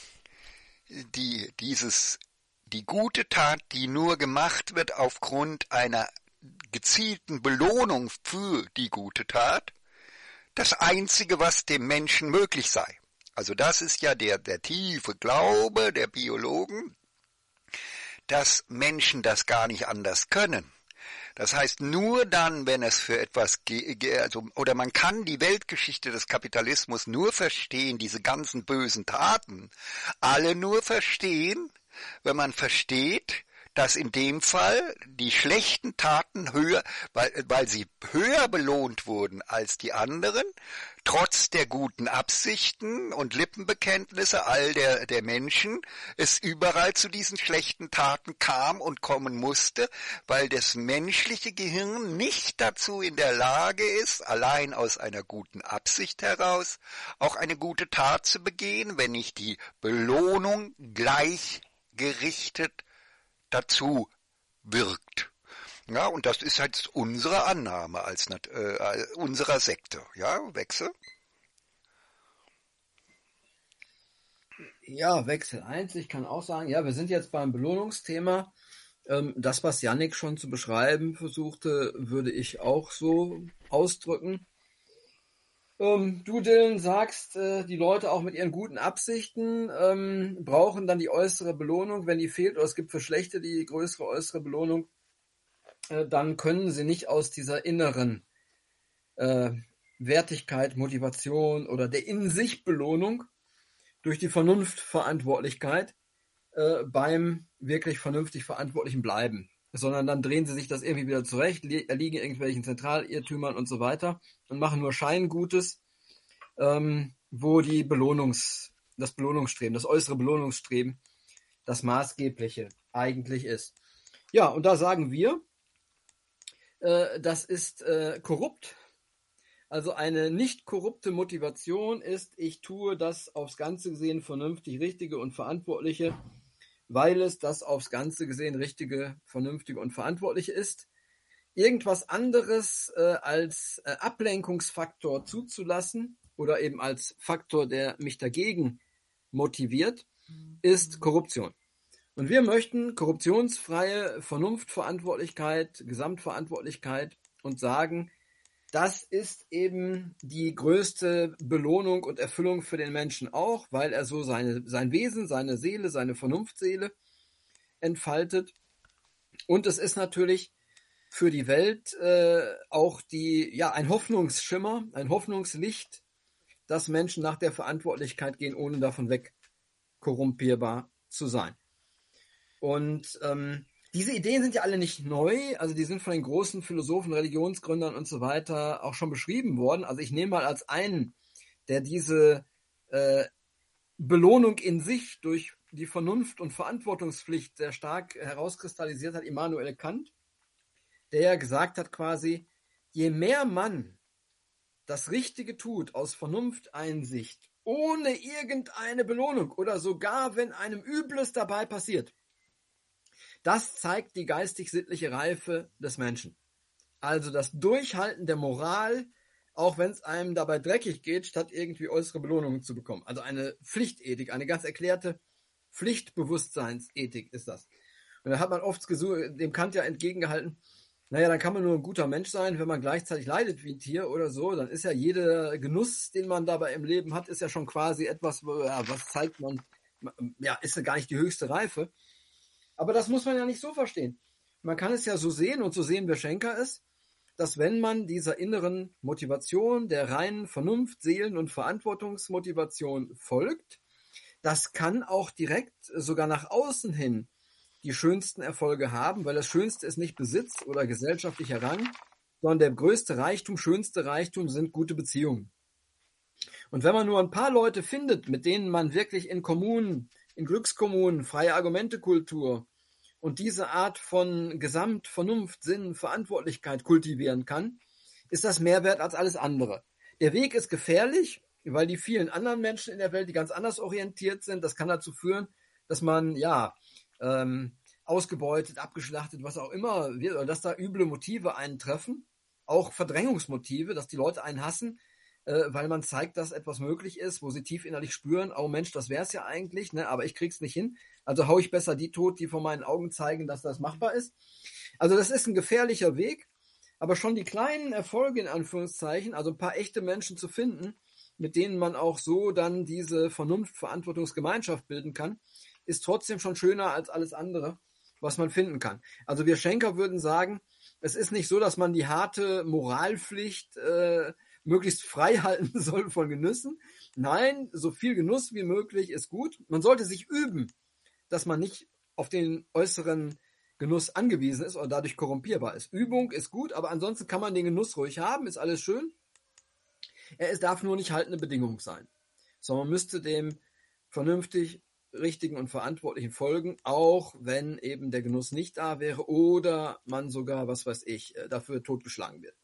die, dieses die gute Tat, die nur gemacht wird aufgrund einer gezielten Belohnung für die gute Tat, das Einzige, was dem Menschen möglich sei. Also das ist ja der, der tiefe Glaube der Biologen, dass Menschen das gar nicht anders können. Das heißt, nur dann, wenn es für etwas, also, oder man kann die Weltgeschichte des Kapitalismus nur verstehen, diese ganzen bösen Taten, alle nur verstehen, wenn man versteht, dass in dem Fall die schlechten Taten höher, weil, weil sie höher belohnt wurden als die anderen, trotz der guten Absichten und Lippenbekenntnisse all der, der Menschen, es überall zu diesen schlechten Taten kam und kommen musste, weil das menschliche Gehirn nicht dazu in der Lage ist, allein aus einer guten Absicht heraus, auch eine gute Tat zu begehen, wenn nicht die Belohnung gleichgerichtet dazu wirkt. Ja, und das ist halt unsere Annahme als äh, unserer Sekte. Ja, Wechsel? Ja, Wechsel eins. Ich kann auch sagen, ja, wir sind jetzt beim Belohnungsthema. Ähm, das, was Yannick schon zu beschreiben versuchte, würde ich auch so ausdrücken. Ähm, du, Dylan, sagst, äh, die Leute auch mit ihren guten Absichten ähm, brauchen dann die äußere Belohnung. Wenn die fehlt, oder es gibt für Schlechte die größere äußere Belohnung, äh, dann können sie nicht aus dieser inneren äh, Wertigkeit, Motivation oder der in sich Belohnung durch die Vernunftverantwortlichkeit äh, beim wirklich vernünftig Verantwortlichen bleiben. Sondern dann drehen sie sich das irgendwie wieder zurecht, erliegen irgendwelchen Zentralirrtümern und so weiter und machen nur Scheingutes, ähm, wo die Belohnungs, das Belohnungsstreben, das äußere Belohnungsstreben das maßgebliche eigentlich ist. Ja, und da sagen wir, äh, das ist äh, korrupt. Also eine nicht korrupte Motivation ist, ich tue das aufs Ganze gesehen vernünftig Richtige und Verantwortliche, weil es das aufs Ganze gesehen Richtige, Vernünftige und Verantwortliche ist. Irgendwas anderes äh, als äh, Ablenkungsfaktor zuzulassen oder eben als Faktor, der mich dagegen motiviert, ist Korruption. Und wir möchten korruptionsfreie Vernunftverantwortlichkeit, Gesamtverantwortlichkeit und sagen, das ist eben die größte Belohnung und Erfüllung für den Menschen auch, weil er so seine, sein Wesen, seine Seele, seine Vernunftseele entfaltet. Und es ist natürlich für die Welt äh, auch die, ja, ein Hoffnungsschimmer, ein Hoffnungslicht, dass Menschen nach der Verantwortlichkeit gehen, ohne davon weg korrumpierbar zu sein. Und ähm, diese Ideen sind ja alle nicht neu, also die sind von den großen Philosophen, Religionsgründern und so weiter auch schon beschrieben worden. Also ich nehme mal als einen, der diese äh, Belohnung in sich durch die Vernunft und Verantwortungspflicht sehr stark herauskristallisiert hat, Immanuel Kant, der gesagt hat quasi, je mehr man das Richtige tut aus Vernunfteinsicht, ohne irgendeine Belohnung oder sogar wenn einem Übles dabei passiert, das zeigt die geistig-sittliche Reife des Menschen. Also das Durchhalten der Moral, auch wenn es einem dabei dreckig geht, statt irgendwie äußere Belohnungen zu bekommen. Also eine Pflichtethik, eine ganz erklärte Pflichtbewusstseinsethik ist das. Und da hat man oft dem Kant ja entgegengehalten, naja, dann kann man nur ein guter Mensch sein, wenn man gleichzeitig leidet wie ein Tier oder so. Dann ist ja jeder Genuss, den man dabei im Leben hat, ist ja schon quasi etwas, was zeigt man, ja, ist ja gar nicht die höchste Reife. Aber das muss man ja nicht so verstehen. Man kann es ja so sehen, und so sehen wir Schenker es, dass wenn man dieser inneren Motivation, der reinen Vernunft, Seelen- und Verantwortungsmotivation folgt, das kann auch direkt sogar nach außen hin die schönsten Erfolge haben, weil das Schönste ist nicht Besitz oder gesellschaftlicher Rang, sondern der größte Reichtum, schönste Reichtum sind gute Beziehungen. Und wenn man nur ein paar Leute findet, mit denen man wirklich in Kommunen, in Glückskommunen, freie Argumentekultur, und diese Art von Gesamt, Vernunft, Sinn, Verantwortlichkeit kultivieren kann, ist das mehr wert als alles andere. Der Weg ist gefährlich, weil die vielen anderen Menschen in der Welt, die ganz anders orientiert sind, das kann dazu führen, dass man ja ähm, ausgebeutet, abgeschlachtet, was auch immer, dass da üble Motive eintreffen, auch Verdrängungsmotive, dass die Leute einen hassen, äh, weil man zeigt, dass etwas möglich ist, wo sie tief innerlich spüren, oh Mensch, das wäre es ja eigentlich, ne, aber ich krieg's nicht hin. Also hau ich besser die tot, die vor meinen Augen zeigen, dass das machbar ist. Also das ist ein gefährlicher Weg, aber schon die kleinen Erfolge in Anführungszeichen, also ein paar echte Menschen zu finden, mit denen man auch so dann diese Vernunft-Verantwortungsgemeinschaft bilden kann, ist trotzdem schon schöner als alles andere, was man finden kann. Also wir Schenker würden sagen, es ist nicht so, dass man die harte Moralpflicht äh, möglichst frei [laughs] halten soll von Genüssen. Nein, so viel Genuss wie möglich ist gut. Man sollte sich üben, dass man nicht auf den äußeren Genuss angewiesen ist oder dadurch korrumpierbar ist. Übung ist gut, aber ansonsten kann man den Genuss ruhig haben, ist alles schön. Es darf nur nicht haltende Bedingung sein, sondern man müsste dem vernünftig, richtigen und verantwortlichen folgen, auch wenn eben der Genuss nicht da wäre oder man sogar, was weiß ich, äh, dafür totgeschlagen wird.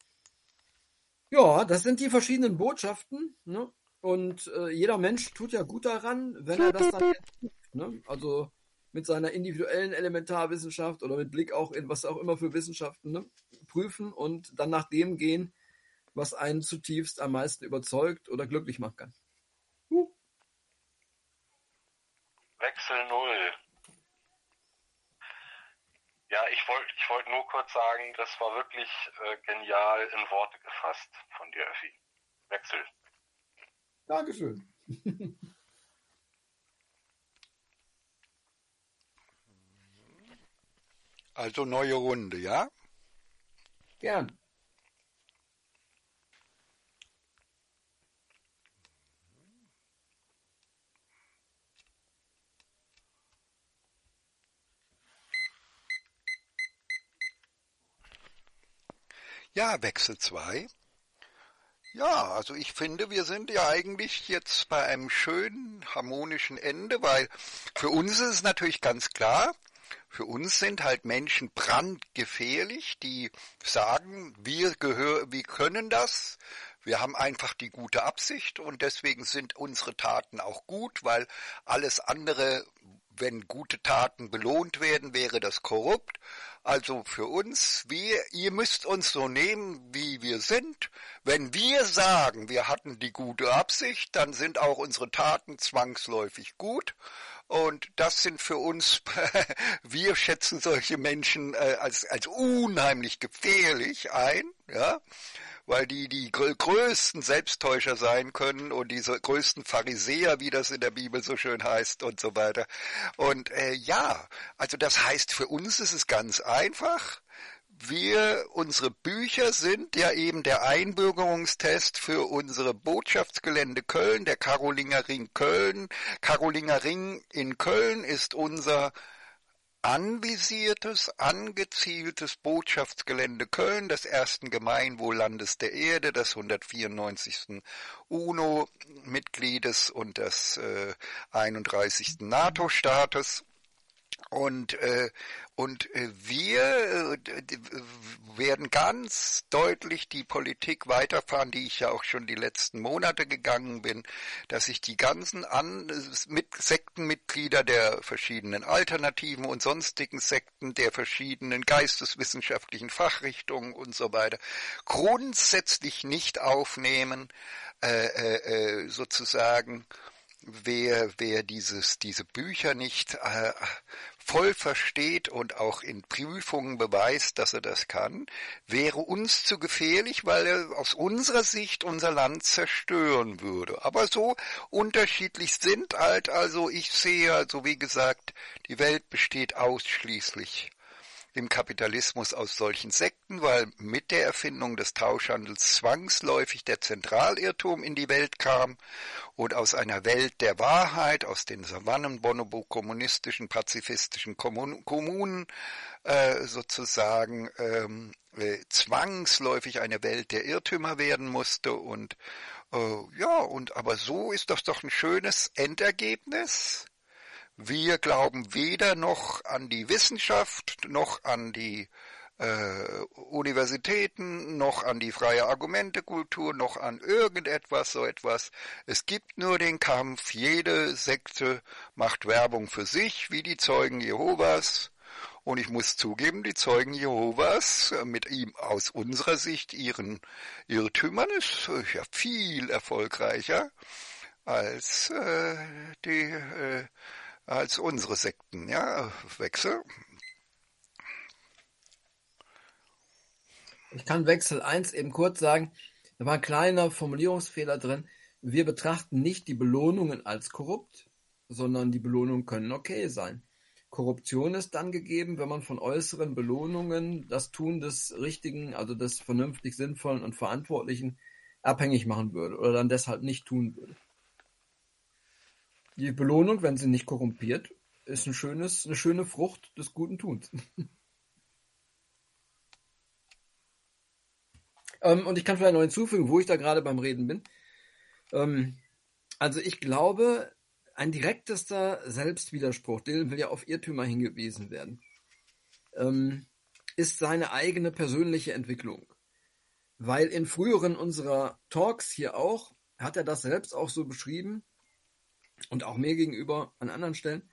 Ja, das sind die verschiedenen Botschaften. Ne? Und äh, jeder Mensch tut ja gut daran, wenn er das dann [laughs] entdeckt, ne? Also mit seiner individuellen Elementarwissenschaft oder mit Blick auch in was auch immer für Wissenschaften ne? prüfen und dann nach dem gehen, was einen zutiefst am meisten überzeugt oder glücklich machen kann. Uh. Wechsel null. Ja, ich wollte ich wollt nur kurz sagen, das war wirklich äh, genial in Worte gefasst von dir, Effi. Wechsel. Dankeschön. Also neue Runde, ja? Gern. Ja, Wechsel 2. Ja, also ich finde, wir sind ja eigentlich jetzt bei einem schönen harmonischen Ende, weil für uns ist es natürlich ganz klar, für uns sind halt Menschen brandgefährlich, die sagen, wir gehören, wir können das, wir haben einfach die gute Absicht und deswegen sind unsere Taten auch gut, weil alles andere, wenn gute Taten belohnt werden, wäre das korrupt. Also für uns, wir, ihr müsst uns so nehmen, wie wir sind. Wenn wir sagen, wir hatten die gute Absicht, dann sind auch unsere Taten zwangsläufig gut. Und das sind für uns, [laughs] wir schätzen solche Menschen äh, als, als unheimlich gefährlich ein, ja, weil die die größten Selbsttäuscher sein können und diese größten Pharisäer, wie das in der Bibel so schön heißt und so weiter. Und äh, ja, also das heißt, für uns ist es ganz einfach wir, unsere Bücher sind ja eben der Einbürgerungstest für unsere Botschaftsgelände Köln, der Karolinger Ring Köln. Karolinger Ring in Köln ist unser anvisiertes, angezieltes Botschaftsgelände Köln des ersten Gemeinwohllandes der Erde, des 194. UNO-Mitgliedes und des äh, 31. NATO-Staates. Und, äh, und äh, wir äh, werden ganz deutlich die Politik weiterfahren, die ich ja auch schon die letzten Monate gegangen bin, dass sich die ganzen An mit Sektenmitglieder der verschiedenen Alternativen und sonstigen Sekten, der verschiedenen geisteswissenschaftlichen Fachrichtungen und so weiter grundsätzlich nicht aufnehmen, äh, äh, äh sozusagen wer, wer dieses, diese Bücher nicht äh, voll versteht und auch in Prüfungen beweist, dass er das kann, wäre uns zu gefährlich, weil er aus unserer Sicht unser Land zerstören würde. Aber so unterschiedlich sind halt, also ich sehe, also wie gesagt, die Welt besteht ausschließlich im Kapitalismus aus solchen Sekten, weil mit der Erfindung des Tauschhandels zwangsläufig der Zentralirrtum in die Welt kam und aus einer Welt der Wahrheit, aus den Savannen, Bonobo, kommunistischen, pazifistischen Kommunen äh, sozusagen ähm, äh, zwangsläufig eine Welt der Irrtümer werden musste und äh, ja, und aber so ist das doch ein schönes Endergebnis wir glauben weder noch an die Wissenschaft, noch an die äh, Universitäten, noch an die freie Argumentekultur, noch an irgendetwas, so etwas. Es gibt nur den Kampf. Jede Sekte macht Werbung für sich, wie die Zeugen Jehovas. Und ich muss zugeben, die Zeugen Jehovas äh, mit ihm aus unserer Sicht ihren Irrtümern ist äh, ja viel erfolgreicher als äh, die äh, als unsere Sekten. Ja, Wechsel. Ich kann Wechsel 1 eben kurz sagen, da war ein kleiner Formulierungsfehler drin. Wir betrachten nicht die Belohnungen als korrupt, sondern die Belohnungen können okay sein. Korruption ist dann gegeben, wenn man von äußeren Belohnungen das Tun des Richtigen, also des vernünftig Sinnvollen und Verantwortlichen abhängig machen würde oder dann deshalb nicht tun würde. Die Belohnung, wenn sie nicht korrumpiert, ist ein schönes, eine schöne Frucht des guten Tuns. [laughs] ähm, und ich kann vielleicht noch hinzufügen, wo ich da gerade beim Reden bin. Ähm, also ich glaube, ein direktester Selbstwiderspruch, Dylan will ja auf Irrtümer hingewiesen werden, ähm, ist seine eigene persönliche Entwicklung. Weil in früheren unserer Talks hier auch, hat er das selbst auch so beschrieben, und auch mir gegenüber an anderen Stellen,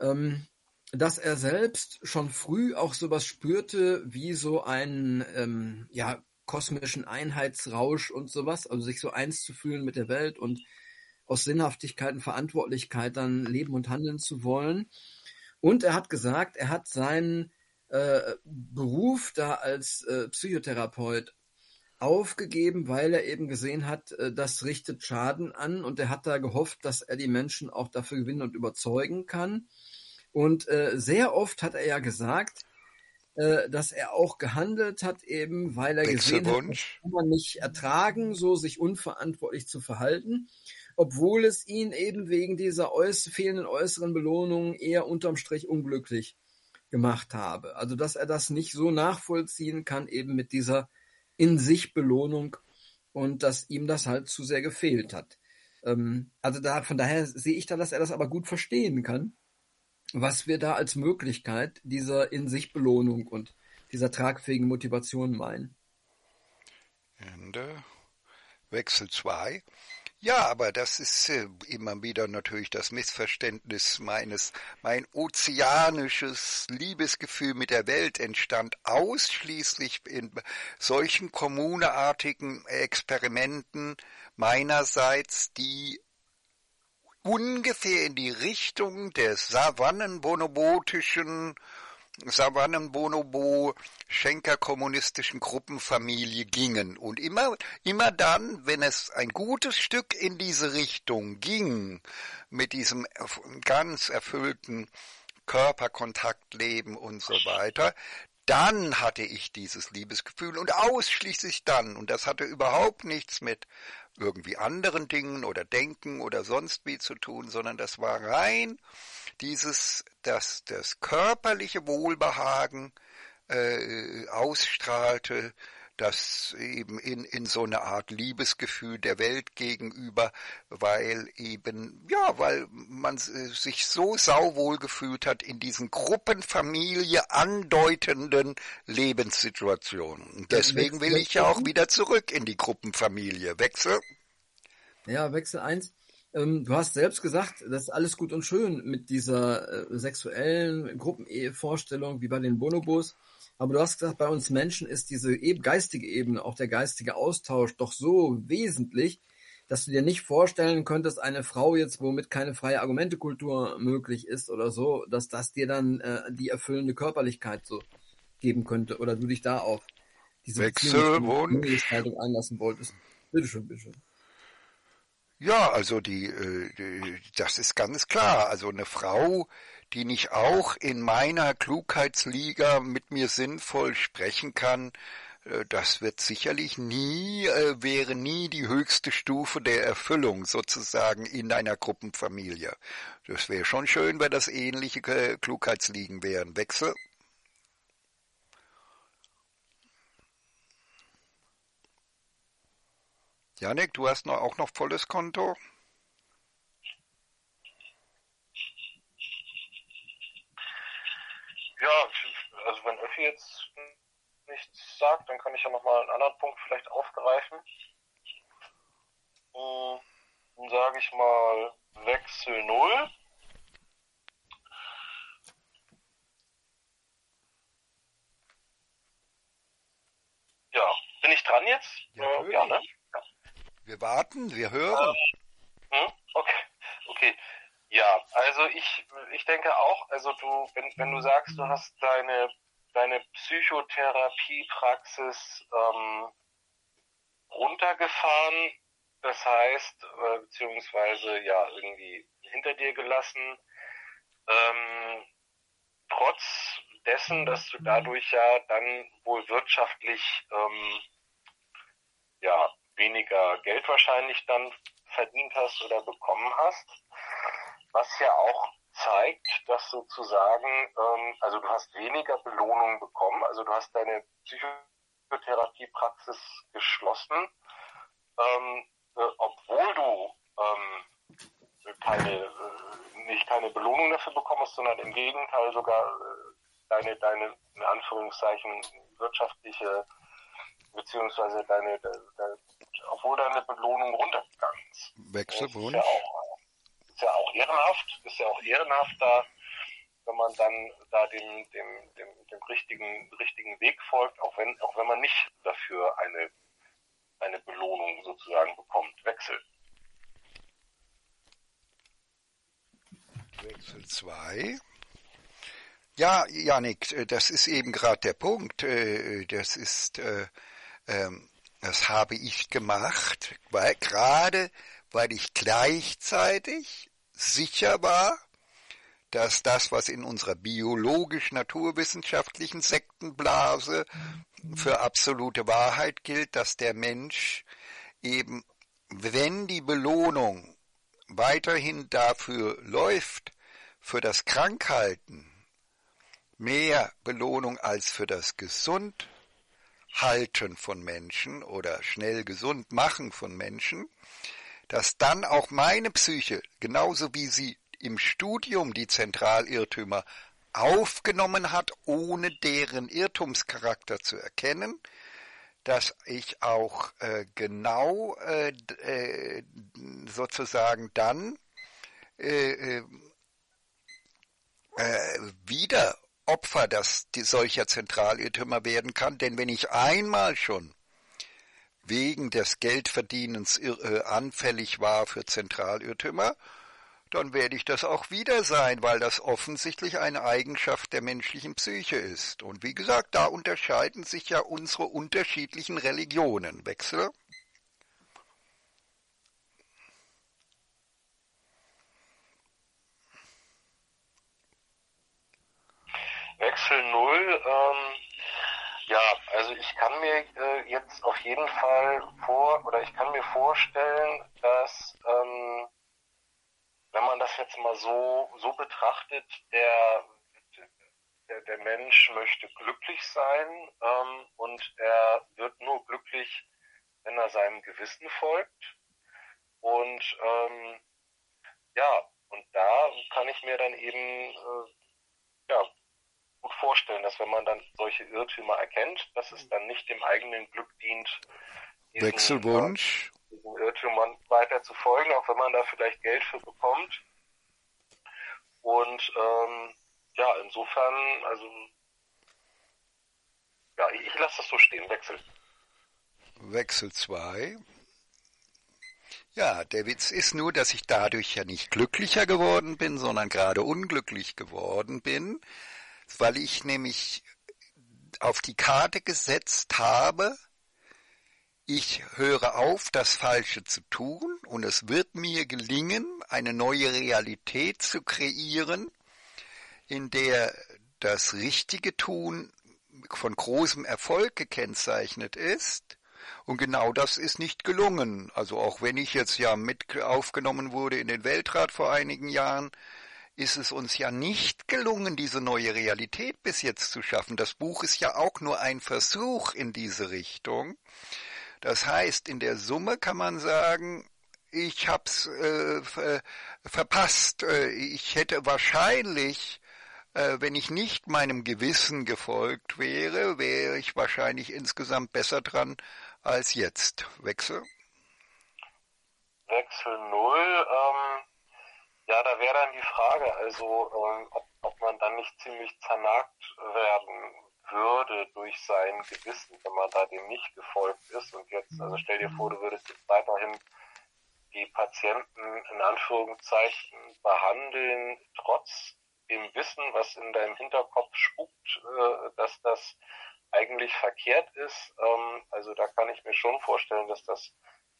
ähm, dass er selbst schon früh auch sowas spürte wie so einen ähm, ja, kosmischen Einheitsrausch und sowas, also sich so eins zu fühlen mit der Welt und aus Sinnhaftigkeit und Verantwortlichkeit dann leben und handeln zu wollen. Und er hat gesagt, er hat seinen äh, Beruf da als äh, Psychotherapeut aufgegeben, weil er eben gesehen hat, äh, das richtet Schaden an und er hat da gehofft, dass er die Menschen auch dafür gewinnen und überzeugen kann. Und äh, sehr oft hat er ja gesagt, äh, dass er auch gehandelt hat, eben weil er gesehen hat, das kann man nicht ertragen, so sich unverantwortlich zu verhalten, obwohl es ihn eben wegen dieser äuß fehlenden äußeren Belohnung eher unterm Strich unglücklich gemacht habe. Also dass er das nicht so nachvollziehen kann, eben mit dieser in sich Belohnung und dass ihm das halt zu sehr gefehlt hat. Ähm, also da, von daher sehe ich da, dass er das aber gut verstehen kann was wir da als Möglichkeit dieser in sich Belohnung und dieser tragfähigen Motivation meinen. Ende. Wechsel 2. Ja, aber das ist äh, immer wieder natürlich das Missverständnis meines, mein ozeanisches Liebesgefühl mit der Welt entstand ausschließlich in solchen kommuneartigen Experimenten meinerseits, die ungefähr in die Richtung der savannenbonobotischen Savannenbonobo Schenker-kommunistischen Gruppenfamilie gingen. Und immer, immer dann, wenn es ein gutes Stück in diese Richtung ging, mit diesem ganz erfüllten Körperkontaktleben und so weiter, dann hatte ich dieses Liebesgefühl und ausschließlich dann. Und das hatte überhaupt nichts mit irgendwie anderen Dingen oder Denken oder sonst wie zu tun, sondern das war rein dieses, das, das körperliche Wohlbehagen äh, ausstrahlte, das eben in, in so eine Art Liebesgefühl der Welt gegenüber, weil eben, ja, weil man sich so sauwohl gefühlt hat in diesen Gruppenfamilie andeutenden Lebenssituationen. Und deswegen will ich ja auch wieder zurück in die Gruppenfamilie. Wechsel? Ja, Wechsel eins. Ähm, du hast selbst gesagt, das ist alles gut und schön mit dieser äh, sexuellen Gruppenehevorstellung wie bei den Bonobos. Aber du hast gesagt, bei uns Menschen ist diese geistige Ebene, auch der geistige Austausch doch so wesentlich, dass du dir nicht vorstellen könntest, eine Frau jetzt, womit keine freie Argumentekultur möglich ist oder so, dass das dir dann äh, die erfüllende Körperlichkeit so geben könnte oder du dich da auf diese Wechselwunsch einlassen wolltest. Bitteschön, bitteschön. Ja, also die, äh, das ist ganz klar. Also eine Frau, die nicht auch in meiner Klugheitsliga mit mir sinnvoll sprechen kann, äh, das wird sicherlich nie, äh, wäre nie die höchste Stufe der Erfüllung sozusagen in einer Gruppenfamilie. Das wäre schon schön, wenn das ähnliche Klugheitsligen wären. Wechsel? Janik, du hast noch, auch noch volles Konto? Ja, also wenn Öffi jetzt nichts sagt, dann kann ich ja nochmal einen anderen Punkt vielleicht aufgreifen. Hm, dann sage ich mal Wechsel 0. Ja, bin ich dran jetzt? Ja, ja ne? Wir warten, wir hören. Hm? Okay, okay. Ja, also ich, ich denke auch, also du, wenn, wenn du sagst, du hast deine, deine Psychotherapiepraxis ähm, runtergefahren, das heißt, äh, beziehungsweise ja irgendwie hinter dir gelassen, ähm, trotz dessen, dass du dadurch ja dann wohl wirtschaftlich ähm, ja weniger Geld wahrscheinlich dann verdient hast oder bekommen hast. Was ja auch zeigt, dass sozusagen, ähm, also du hast weniger Belohnung bekommen, also du hast deine Psychotherapiepraxis geschlossen, ähm, äh, obwohl du ähm, keine, äh, nicht keine Belohnung dafür bekommst, sondern im Gegenteil sogar äh, deine, deine, in Anführungszeichen, wirtschaftliche, beziehungsweise deine, deine obwohl deine Belohnung runtergegangen ist. Wechselwunsch. Ist ja, auch, ist ja auch ehrenhaft, ist ja auch ehrenhaft da, wenn man dann da dem, dem, dem, dem richtigen, richtigen Weg folgt, auch wenn, auch wenn man nicht dafür eine, eine Belohnung sozusagen bekommt. Wechsel. Wechsel 2. Ja, Janik, das ist eben gerade der Punkt. Äh, das ist, äh, ähm, das habe ich gemacht, weil gerade weil ich gleichzeitig sicher war, dass das, was in unserer biologisch-naturwissenschaftlichen Sektenblase für absolute Wahrheit gilt, dass der Mensch eben, wenn die Belohnung weiterhin dafür läuft, für das Krankhalten, mehr Belohnung als für das Gesundhalten von Menschen oder schnell gesund machen von Menschen, dass dann auch meine Psyche, genauso wie sie im Studium die Zentralirrtümer aufgenommen hat, ohne deren Irrtumscharakter zu erkennen, dass ich auch äh, genau äh, äh, sozusagen dann äh, äh, äh, wieder Opfer das, die, solcher Zentralirrtümer werden kann. Denn wenn ich einmal schon wegen des Geldverdienens äh, anfällig war für Zentralirrtümer, dann werde ich das auch wieder sein, weil das offensichtlich eine Eigenschaft der menschlichen Psyche ist. Und wie gesagt, da unterscheiden sich ja unsere unterschiedlichen Religionen. Wechsel? Wechsel null. Ähm, ja, also ich kann mir äh, jetzt auf jeden Fall vor oder ich kann mir vorstellen, dass ähm, wenn man das jetzt mal so so betrachtet, der der, der Mensch möchte glücklich sein ähm, und er wird nur glücklich, wenn er seinem Gewissen folgt. Und ähm, ja, und da kann ich mir dann eben äh, ja, gut vorstellen, dass wenn man dann solche Irrtümer erkennt, dass es dann nicht dem eigenen Glück dient, diesen, Wechselwunsch. Äh, diesen Irrtümern weiter zu folgen, auch wenn man da vielleicht Geld für bekommt. Und ähm, ja, insofern, also ja, ich, ich lasse das so stehen, Wechsel. Wechsel 2. Ja, der Witz ist nur, dass ich dadurch ja nicht glücklicher geworden bin, sondern gerade unglücklich geworden bin, weil ich nämlich auf die Karte gesetzt habe, ich höre auf, das Falsche zu tun und es wird mir gelingen, eine neue Realität zu kreieren, in der das richtige Tun von großem Erfolg gekennzeichnet ist. Und genau das ist nicht gelungen. Also auch wenn ich jetzt ja mit aufgenommen wurde in den Weltrat vor einigen Jahren, ist es uns ja nicht gelungen, diese neue Realität bis jetzt zu schaffen. Das Buch ist ja auch nur ein Versuch in diese Richtung. Das heißt, in der Summe kann man sagen, ich hab's äh, verpasst. Äh, ich hätte wahrscheinlich, äh, wenn ich nicht meinem Gewissen gefolgt wäre, wäre ich wahrscheinlich insgesamt besser dran als jetzt. Wechsel? Wechsel null. Ähm ja, da wäre dann die Frage, also ähm, ob, ob man dann nicht ziemlich zernagt werden würde durch sein Gewissen, wenn man da dem nicht gefolgt ist. Und jetzt, also stell dir vor, du würdest jetzt weiterhin die Patienten in Anführungszeichen behandeln, trotz dem Wissen, was in deinem Hinterkopf spukt, äh, dass das eigentlich verkehrt ist. Ähm, also da kann ich mir schon vorstellen, dass das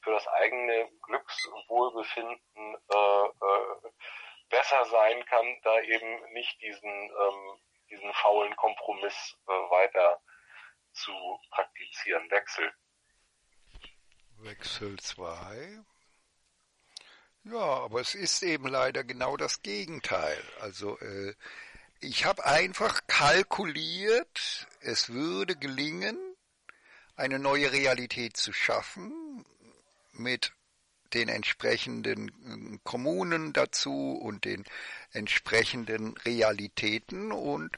für das eigene Glückswohlbefinden äh, äh, besser sein kann, da eben nicht diesen, ähm, diesen faulen Kompromiss äh, weiter zu praktizieren. Wechsel. Wechsel 2. Ja, aber es ist eben leider genau das Gegenteil. Also äh, ich habe einfach kalkuliert, es würde gelingen, eine neue Realität zu schaffen mit den entsprechenden äh, Kommunen dazu und den entsprechenden Realitäten. Und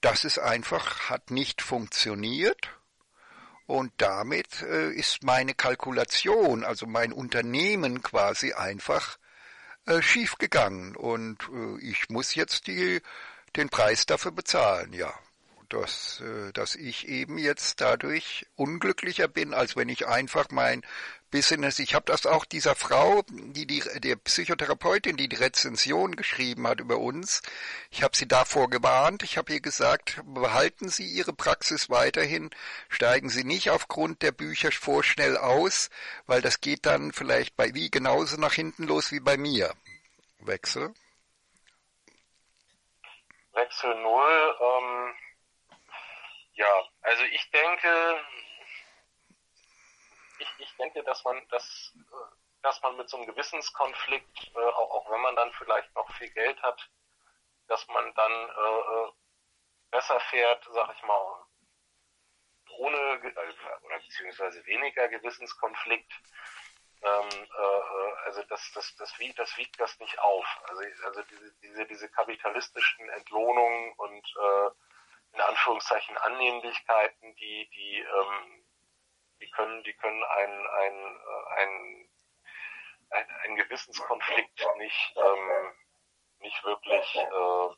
das ist einfach, hat nicht funktioniert. Und damit äh, ist meine Kalkulation, also mein Unternehmen quasi einfach äh, schiefgegangen. Und äh, ich muss jetzt die, den Preis dafür bezahlen, ja. Dass, äh, dass ich eben jetzt dadurch unglücklicher bin, als wenn ich einfach mein Business, ich habe das auch dieser Frau, die, die der Psychotherapeutin, die die Rezension geschrieben hat über uns, ich habe sie davor gewarnt, ich habe ihr gesagt, behalten Sie Ihre Praxis weiterhin, steigen Sie nicht aufgrund der Bücher vorschnell aus, weil das geht dann vielleicht bei wie genauso nach hinten los wie bei mir. Wechsel. Wechsel null. Ähm ja, also ich denke, ich denke, dass man, dass, dass man mit so einem Gewissenskonflikt, äh, auch, auch wenn man dann vielleicht noch viel Geld hat, dass man dann äh, äh besser fährt, sag ich mal, ohne äh, oder beziehungsweise weniger Gewissenskonflikt. Ähm, äh, also das, das, das, wiegt, das wiegt das nicht auf. Also, also diese, diese, diese kapitalistischen Entlohnungen und äh, in Anführungszeichen Annehmlichkeiten, die, die, ähm, die können, die können ein, ein, äh, ein, ein, ein Gewissenskonflikt nicht, ähm, nicht wirklich äh,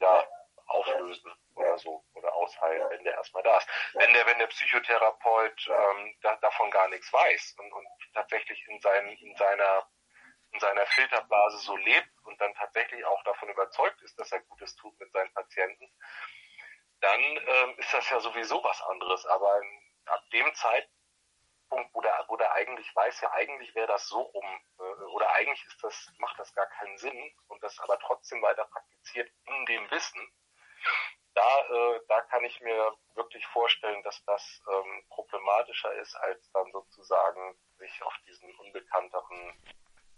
ja, auflösen oder so oder ausheilen, wenn der erstmal da ist. Wenn der, wenn der Psychotherapeut ähm, da, davon gar nichts weiß und, und tatsächlich in, sein, in seiner in seiner Filterblase so lebt und dann tatsächlich auch davon überzeugt ist, dass er Gutes tut mit seinen Patienten, dann ähm, ist das ja sowieso was anderes. Aber ab dem Zeitpunkt, wo der, wo der eigentlich weiß, ja eigentlich wäre das so rum, äh, oder eigentlich ist das, macht das gar keinen Sinn und das aber trotzdem weiter praktiziert in dem Wissen, da, äh, da kann ich mir wirklich vorstellen, dass das ähm, problematischer ist, als dann sozusagen sich auf diesen unbekannteren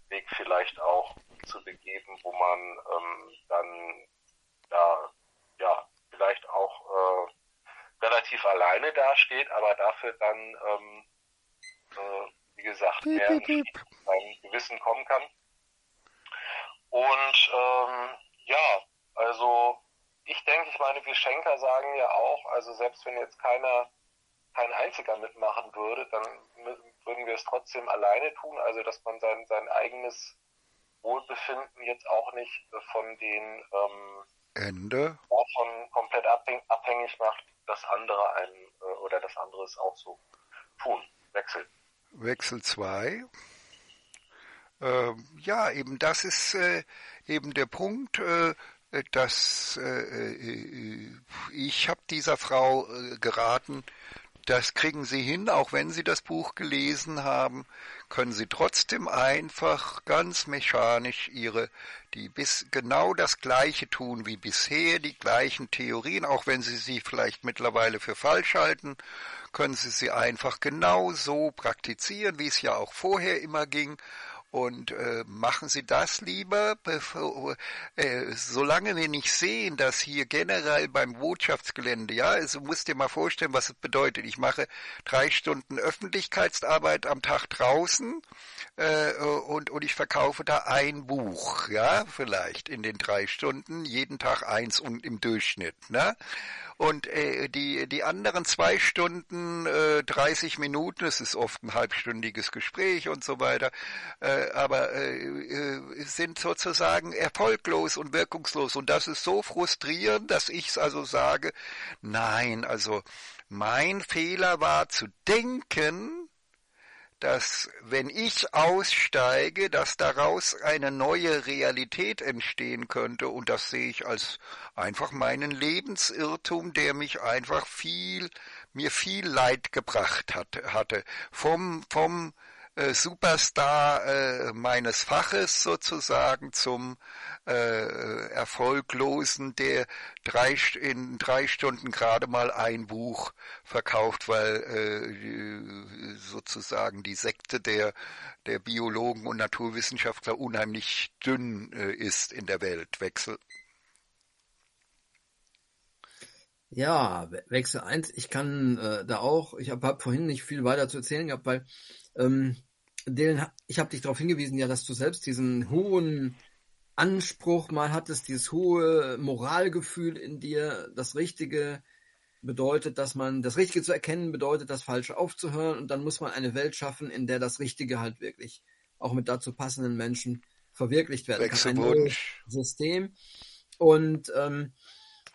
Weg vielleicht auch zu begeben, wo man ähm, dann da ja vielleicht auch äh, relativ alleine dasteht, aber dafür dann ähm, äh, wie gesagt mehr in sein Gewissen kommen kann. Und ähm, ja, also ich denke, ich meine, wir Schenker sagen ja auch, also selbst wenn jetzt keiner kein einziger mitmachen würde, dann würden wir es trotzdem alleine tun, also dass man sein, sein eigenes Wohlbefinden jetzt auch nicht von den ähm, Ende. davon komplett abhängig macht, dass andere einen äh, oder dass andere es auch so tun. Wechsel. Wechsel 2. Ähm, ja, eben das ist äh, eben der Punkt, äh, dass äh, äh, ich habe dieser Frau äh, geraten, das kriegen Sie hin, auch wenn Sie das Buch gelesen haben, können Sie trotzdem einfach ganz mechanisch Ihre, die bis genau das Gleiche tun wie bisher, die gleichen Theorien, auch wenn Sie sie vielleicht mittlerweile für falsch halten, können Sie sie einfach genau so praktizieren, wie es ja auch vorher immer ging, und äh, machen Sie das lieber, bevor, äh, solange wir nicht sehen, dass hier generell beim Botschaftsgelände, ja, also musst dir mal vorstellen, was es bedeutet. Ich mache drei Stunden Öffentlichkeitsarbeit am Tag draußen äh, und, und ich verkaufe da ein Buch, ja, vielleicht in den drei Stunden, jeden Tag eins und im Durchschnitt. Ne? Und äh, die, die anderen zwei Stunden, äh, 30 Minuten, es ist oft ein halbstündiges Gespräch und so weiter, äh, aber äh, äh, sind sozusagen erfolglos und wirkungslos. Und das ist so frustrierend, dass ich also sage, nein, also mein Fehler war zu denken, dass wenn ich aussteige, dass daraus eine neue Realität entstehen könnte und das sehe ich als einfach meinen Lebensirrtum, der mich einfach viel, mir viel Leid gebracht hat, hatte. Vom, vom äh, Superstar äh, meines Faches sozusagen zum äh, Erfolglosen, der drei, in drei Stunden gerade mal ein Buch verkauft, weil äh, sozusagen die Sekte der, der Biologen und Naturwissenschaftler unheimlich dünn äh, ist in der Welt. Wechsel. Ja, Wechsel 1, ich kann äh, da auch, ich habe hab vorhin nicht viel weiter zu erzählen gehabt, weil ähm, Dylan, ich habe dich darauf hingewiesen, ja, dass du selbst diesen hohen Anspruch mal hattest, dieses hohe Moralgefühl in dir, das Richtige bedeutet, dass man das Richtige zu erkennen bedeutet, das Falsche aufzuhören und dann muss man eine Welt schaffen, in der das Richtige halt wirklich auch mit dazu passenden Menschen verwirklicht werden kann. Ein System. Und ähm,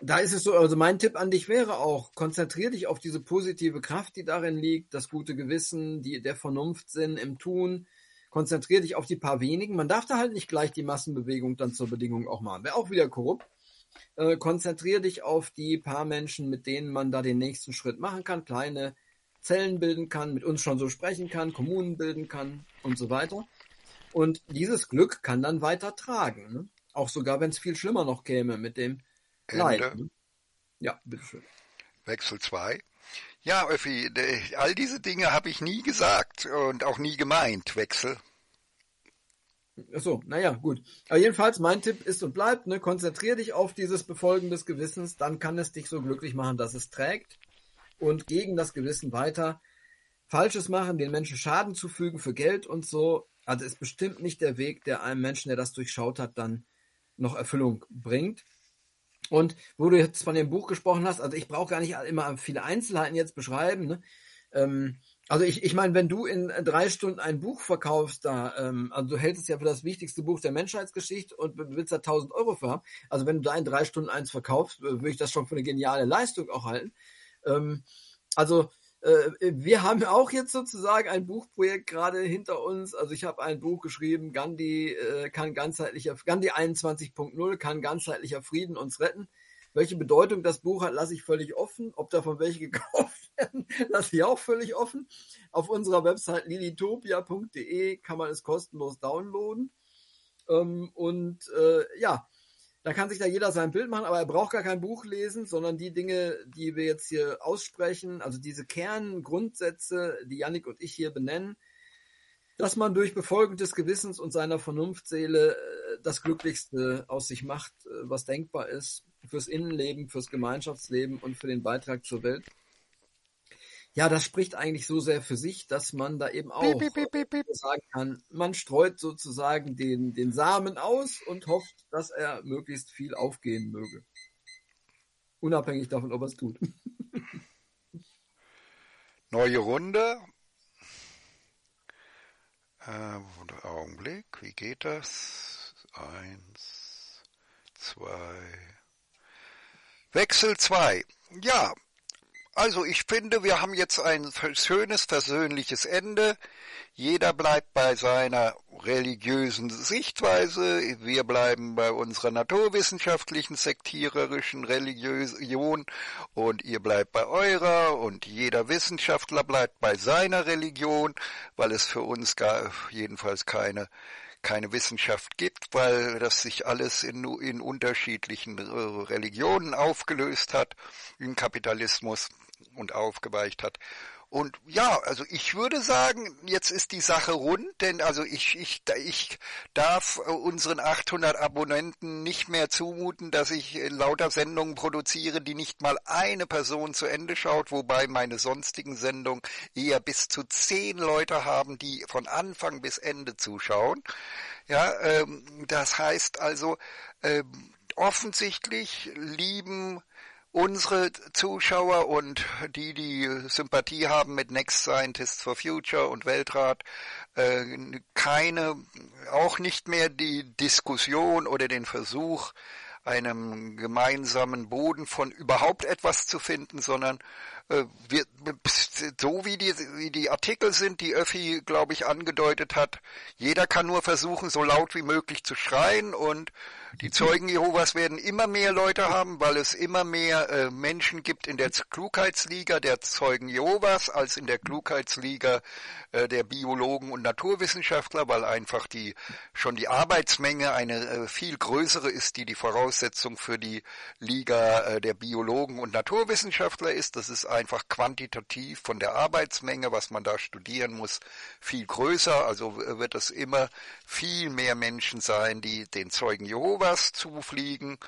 da ist es so, also mein Tipp an dich wäre auch, konzentrier dich auf diese positive Kraft, die darin liegt, das gute Gewissen, die, der Vernunftsinn im Tun. Konzentrier dich auf die paar wenigen. Man darf da halt nicht gleich die Massenbewegung dann zur Bedingung auch machen. Wäre auch wieder korrupt. Äh, konzentrier dich auf die paar Menschen, mit denen man da den nächsten Schritt machen kann, kleine Zellen bilden kann, mit uns schon so sprechen kann, Kommunen bilden kann und so weiter. Und dieses Glück kann dann weiter tragen. Ne? Auch sogar, wenn es viel schlimmer noch käme mit dem Ende. Ne? Ja, bitteschön. Wechsel 2. Ja, Öffi, all diese Dinge habe ich nie gesagt und auch nie gemeint, Wechsel. Achso, naja, gut. Aber jedenfalls, mein Tipp ist und bleibt, ne, konzentrier dich auf dieses Befolgen des Gewissens, dann kann es dich so glücklich machen, dass es trägt. Und gegen das Gewissen weiter Falsches machen, den Menschen Schaden zufügen für Geld und so, also ist bestimmt nicht der Weg, der einem Menschen, der das durchschaut hat, dann noch Erfüllung bringt. Und wo du jetzt von dem Buch gesprochen hast, also ich brauche gar nicht immer viele Einzelheiten jetzt beschreiben. Ne? Ähm, also ich, ich meine, wenn du in drei Stunden ein Buch verkaufst, da, ähm, also du hältst es ja für das wichtigste Buch der Menschheitsgeschichte und willst da 1000 Euro für haben. Also wenn du da in drei Stunden eins verkaufst, würde ich das schon für eine geniale Leistung auch halten. Ähm, also wir haben auch jetzt sozusagen ein Buchprojekt gerade hinter uns. Also ich habe ein Buch geschrieben, Gandhi äh, kann ganzheitlicher, Gandhi 21.0 kann ganzheitlicher Frieden uns retten. Welche Bedeutung das Buch hat, lasse ich völlig offen. Ob davon welche [laughs] gekauft werden, lasse ich auch völlig offen. Auf unserer Website lilitopia.de kann man es kostenlos downloaden. Ähm, und äh, ja, da kann sich da jeder sein Bild machen, aber er braucht gar kein Buch lesen, sondern die Dinge, die wir jetzt hier aussprechen, also diese Kerngrundsätze, die Yannick und ich hier benennen, dass man durch Befolgung des Gewissens und seiner Vernunftseele äh, das Glücklichste aus sich macht, äh, was denkbar ist, fürs Innenleben, fürs Gemeinschaftsleben und für den Beitrag zur Welt. Ja, das spricht eigentlich so sehr für sich, dass man da eben auch piep, piep, piep, sagen kann, man streut sozusagen den, den Samen aus und hofft, dass er möglichst viel aufgehen möge. Unabhängig davon, ob er es tut. [laughs] Neue Runde. Äh, Augenblick, wie geht das? Eins, zwei. Wechsel zwei. Ja, also ich finde, wir haben jetzt ein schönes, versöhnliches Ende. Jeder bleibt bei seiner religiösen Sichtweise. Wir bleiben bei unserer naturwissenschaftlichen, sektiererischen Religion und ihr bleibt bei eurer und jeder Wissenschaftler bleibt bei seiner Religion, weil es für uns gar jedenfalls keine keine Wissenschaft gibt, weil das sich alles in, in unterschiedlichen Religionen aufgelöst hat im Kapitalismus und aufgeweicht hat. Und ja, also ich würde sagen, jetzt ist die Sache rund, denn also ich, ich, ich darf unseren 800 Abonnenten nicht mehr zumuten, dass ich lauter Sendungen produziere, die nicht mal eine Person zu Ende schaut, wobei meine sonstigen Sendungen eher bis zu zehn Leute haben, die von Anfang bis Ende zuschauen. Ja, ähm, das heißt also, ähm, offensichtlich lieben unsere Zuschauer und die, die Sympathie haben mit Next Scientists for Future und Weltrat, äh, keine, auch nicht mehr die Diskussion oder den Versuch, einem gemeinsamen Boden von überhaupt etwas zu finden, sondern wir, so wie die, wie die Artikel sind, die Öffi, glaube ich, angedeutet hat, jeder kann nur versuchen, so laut wie möglich zu schreien und die Zeugen Jehovas werden immer mehr Leute haben, weil es immer mehr äh, Menschen gibt in der Klugheitsliga der Zeugen Jehovas als in der Klugheitsliga äh, der Biologen und Naturwissenschaftler, weil einfach die schon die Arbeitsmenge eine äh, viel größere ist, die die Voraussetzung für die Liga äh, der Biologen und Naturwissenschaftler ist. Das ist einfach quantitativ von der Arbeitsmenge, was man da studieren muss, viel größer. Also wird es immer viel mehr Menschen sein, die den Zeugen Jehovas zufliegen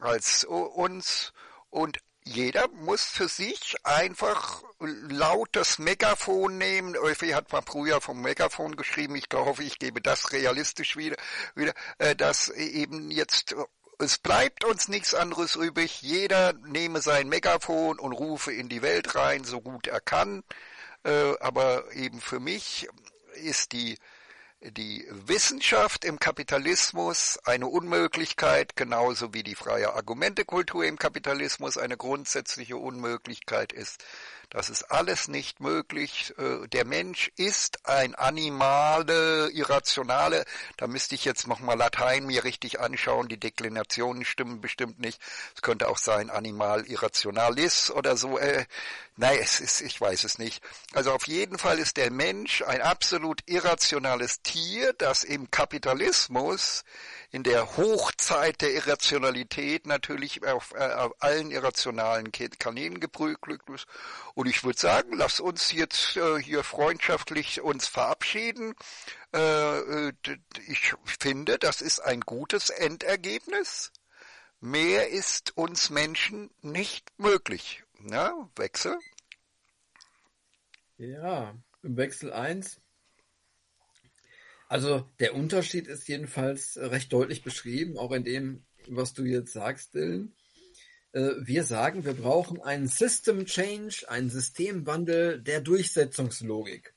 als uns. Und jeder muss für sich einfach laut das Megafon nehmen. Euphi hat mal früher vom Megafon geschrieben. Ich hoffe, ich gebe das realistisch wieder, wieder äh, dass eben jetzt es bleibt uns nichts anderes übrig. Jeder nehme sein Megafon und rufe in die Welt rein, so gut er kann. Äh, aber eben für mich ist die die Wissenschaft im Kapitalismus eine Unmöglichkeit, genauso wie die freie Argumentekultur im Kapitalismus eine grundsätzliche Unmöglichkeit ist. Das ist alles nicht möglich. Äh, der Mensch ist ein animale, irrationale, da müsste ich jetzt nochmal Latein mir richtig anschauen, die Deklinationen stimmen bestimmt nicht. Es könnte auch sein animal irrationalis oder so. Äh, nein, es ist, ich weiß es nicht. Also auf jeden Fall ist der Mensch ein absolut irrationales Tier, das im Kapitalismus in der Hochzeit der Irrationalität natürlich auf, äh, auf allen irrationalen Kanälen geprügelt ist. Und ich würde sagen, lass uns jetzt äh, hier freundschaftlich uns verabschieden. Äh, äh ich finde, das ist ein gutes Endergebnis. Mehr ist uns Menschen nicht möglich. Na, Wechsel? Ja, im Wechsel 1 also der Unterschied ist jedenfalls äh, recht deutlich beschrieben, auch in dem, was du jetzt sagst, Dylan. Äh, wir sagen, wir brauchen einen System Change, einen Systemwandel der Durchsetzungslogik.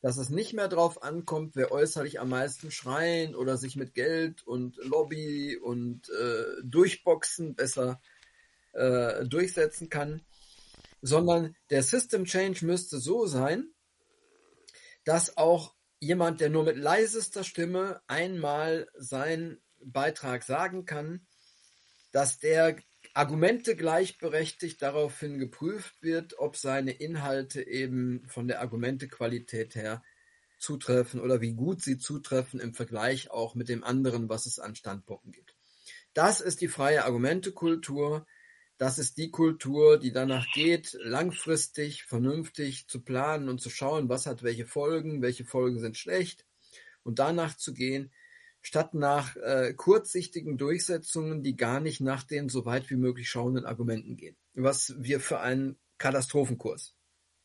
Dass es nicht mehr darauf ankommt, wer äußerlich am meisten schreien oder sich mit Geld und Lobby und äh, Durchboxen besser äh, durchsetzen kann, sondern der System Change müsste so sein, dass auch jemand, der nur mit leisester Stimme einmal seinen Beitrag sagen kann, dass der Argumente gleichberechtigt daraufhin geprüft wird, ob seine Inhalte eben von der Argumentequalität her zutreffen oder wie gut sie zutreffen im Vergleich auch mit dem anderen, was es an Standpunkten gibt. Das ist die freie Argumentekultur, das ist die Kultur, die danach geht, langfristig, vernünftig zu planen und zu schauen, was hat welche Folgen, welche Folgen sind schlecht und danach zu gehen, statt nach äh, kurzsichtigen Durchsetzungen, die gar nicht nach den so weit wie möglich schauenden Argumenten gehen. Was wir für einen Katastrophenkurs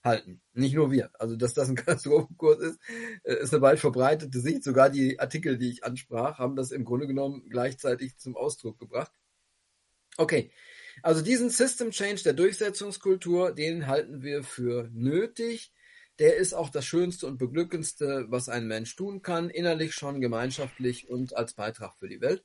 halten. Nicht nur wir. Also, dass das ein [laughs] Katastrophenkurs ist, äh, ist eine weit verbreitete Sicht. Sogar die Artikel, die ich ansprach, haben das im Grunde genommen gleichzeitig zum Ausdruck gebracht. Okay, also diesen System Change der Durchsetzungskultur, den halten wir für nötig. Der ist auch das Schönste und Beglückendste, was ein Mensch tun kann, innerlich schon, gemeinschaftlich und als Beitrag für die Welt.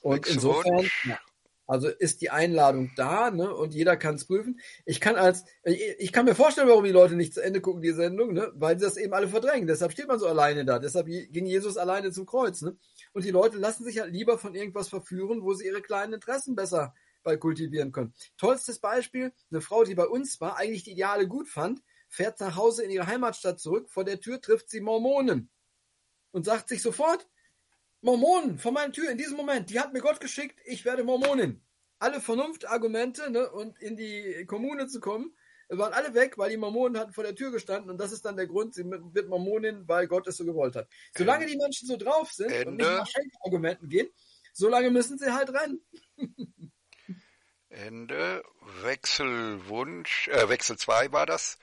Und insofern, ja, also ist die Einladung da, ne? Und jeder kann es prüfen. Ich kann als, ich kann mir vorstellen, warum die Leute nicht zu Ende gucken, die Sendung, ne? Weil sie das eben alle verdrängen. Deshalb steht man so alleine da. Deshalb ging Jesus alleine zum Kreuz, ne? Und die Leute lassen sich halt lieber von irgendwas verführen, wo sie ihre kleinen Interessen besser bei kultivieren können. Tollstes Beispiel, eine Frau, die bei uns war, eigentlich die Ideale gut fand, fährt nach Hause in ihre Heimatstadt zurück, vor der Tür trifft sie Mormonen und sagt sich sofort, Mormonen vor meiner Tür in diesem Moment, die hat mir Gott geschickt, ich werde Mormonin. Alle Vernunftargumente ne, und in die Kommune zu kommen, waren alle weg, weil die Mormonen hatten vor der Tür gestanden und das ist dann der Grund, sie wird Mormonin, weil Gott es so gewollt hat. Solange die Menschen so drauf sind Ende. und nicht nach Schenkargumenten gehen, solange müssen sie halt rennen. [laughs] Ende. Wechselwunsch, äh, Wechsel 2 war das.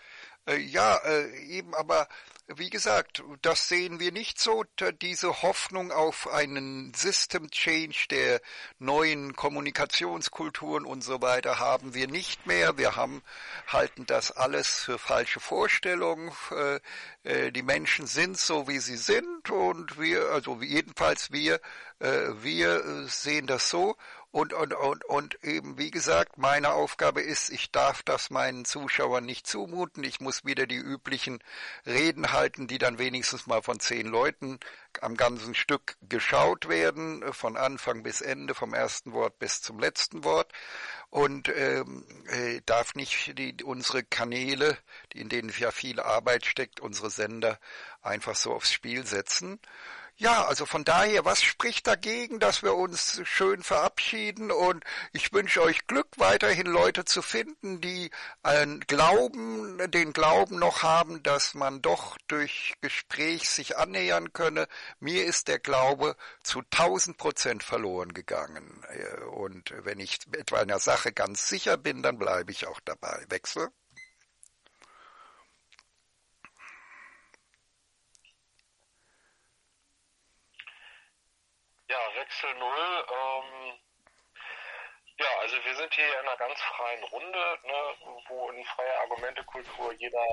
Äh, ja, äh, eben, aber wie gesagt, das sehen wir nicht so. Diese Hoffnung auf einen System Change der neuen Kommunikationskulturen und so weiter haben wir nicht mehr. Wir haben, halten das alles für falsche Vorstellungen. Äh, äh, die Menschen sind so, wie sie sind und wir, also jedenfalls wir, äh, wir sehen das so und, und, und, und eben, wie gesagt, meine Aufgabe ist, ich darf das meinen Zuschauern nicht zumuten. Ich muss wieder die üblichen Reden halten, die dann wenigstens mal von zehn Leuten am ganzen Stück geschaut werden, von Anfang bis Ende, vom ersten Wort bis zum letzten Wort. Und ähm, äh, darf nicht die, unsere Kanäle, in denen ja viel Arbeit steckt, unsere Sender einfach so aufs Spiel setzen. Ja, also von daher, was spricht dagegen, dass wir uns schön verabschieden und ich wünsche euch Glück, weiterhin Leute zu finden, die einen Glauben, den Glauben noch haben, dass man doch durch Gespräch sich annähern könne. Mir ist der Glaube zu tausend Prozent verloren gegangen. Und wenn ich etwa einer Sache ganz sicher bin, dann bleibe ich auch dabei. Wechsel? Wechsel Null. Ähm, ja, also wir sind hier in einer ganz freien Runde, ne, wo in freier Argumentekultur jeder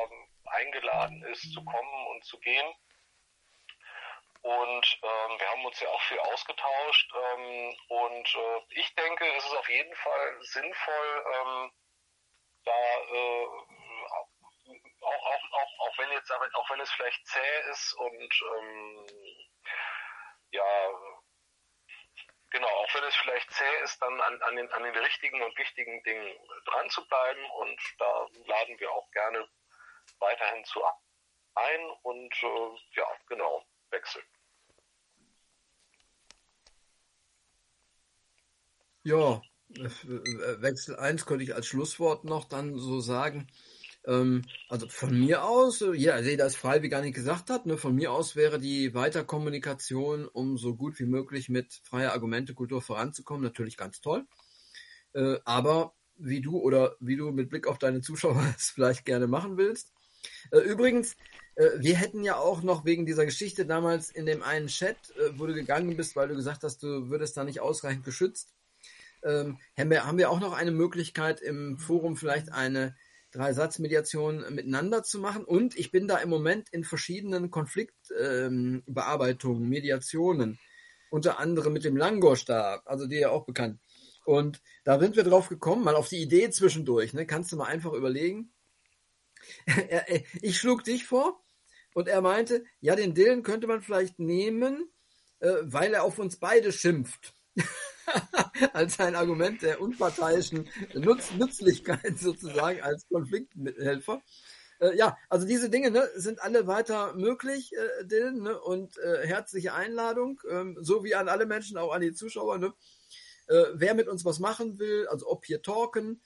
eingeladen ist, zu kommen und zu gehen. Und ähm, wir haben uns ja auch viel ausgetauscht. Ähm, und äh, ich denke, es ist auf jeden Fall sinnvoll, ähm, da äh, auch, auch, auch, auch wenn jetzt auch wenn es vielleicht zäh ist und ähm, ja Genau, auch wenn es vielleicht zäh ist, dann an, an, den, an den richtigen und wichtigen Dingen dran zu bleiben. Und da laden wir auch gerne weiterhin zu ein und äh, ja, genau, wechseln. Ja, Wechsel 1 könnte ich als Schlusswort noch dann so sagen. Ähm, also von mir aus, äh, ja, also jeder ist frei, wie gar nicht gesagt hat, ne, von mir aus wäre die Weiterkommunikation, um so gut wie möglich mit freier Argumentekultur voranzukommen, natürlich ganz toll. Äh, aber wie du oder wie du mit Blick auf deine Zuschauer [laughs] es vielleicht gerne machen willst. Äh, übrigens, äh, wir hätten ja auch noch wegen dieser Geschichte damals in dem einen Chat, äh, wo du gegangen bist, weil du gesagt hast, du würdest da nicht ausreichend geschützt, ähm, haben, wir, haben wir auch noch eine Möglichkeit im Forum vielleicht eine drei Satzmediationen miteinander zu machen. Und ich bin da im Moment in verschiedenen Konfliktbearbeitungen, ähm, Mediationen, unter anderem mit dem Langosch da, also die ja auch bekannt. Und da sind wir drauf gekommen, mal auf die Idee zwischendurch, ne? Kannst du mal einfach überlegen. [laughs] ich schlug dich vor und er meinte, ja, den Dillen könnte man vielleicht nehmen, äh, weil er auf uns beide schimpft. [laughs] [laughs] als ein Argument der unparteiischen Nutz Nützlichkeit sozusagen als Konflikthelfer. Äh, ja, also diese Dinge ne, sind alle weiter möglich, äh, Dylan, ne, und äh, herzliche Einladung, ähm, so wie an alle Menschen, auch an die Zuschauer. Ne, äh, wer mit uns was machen will, also ob hier talken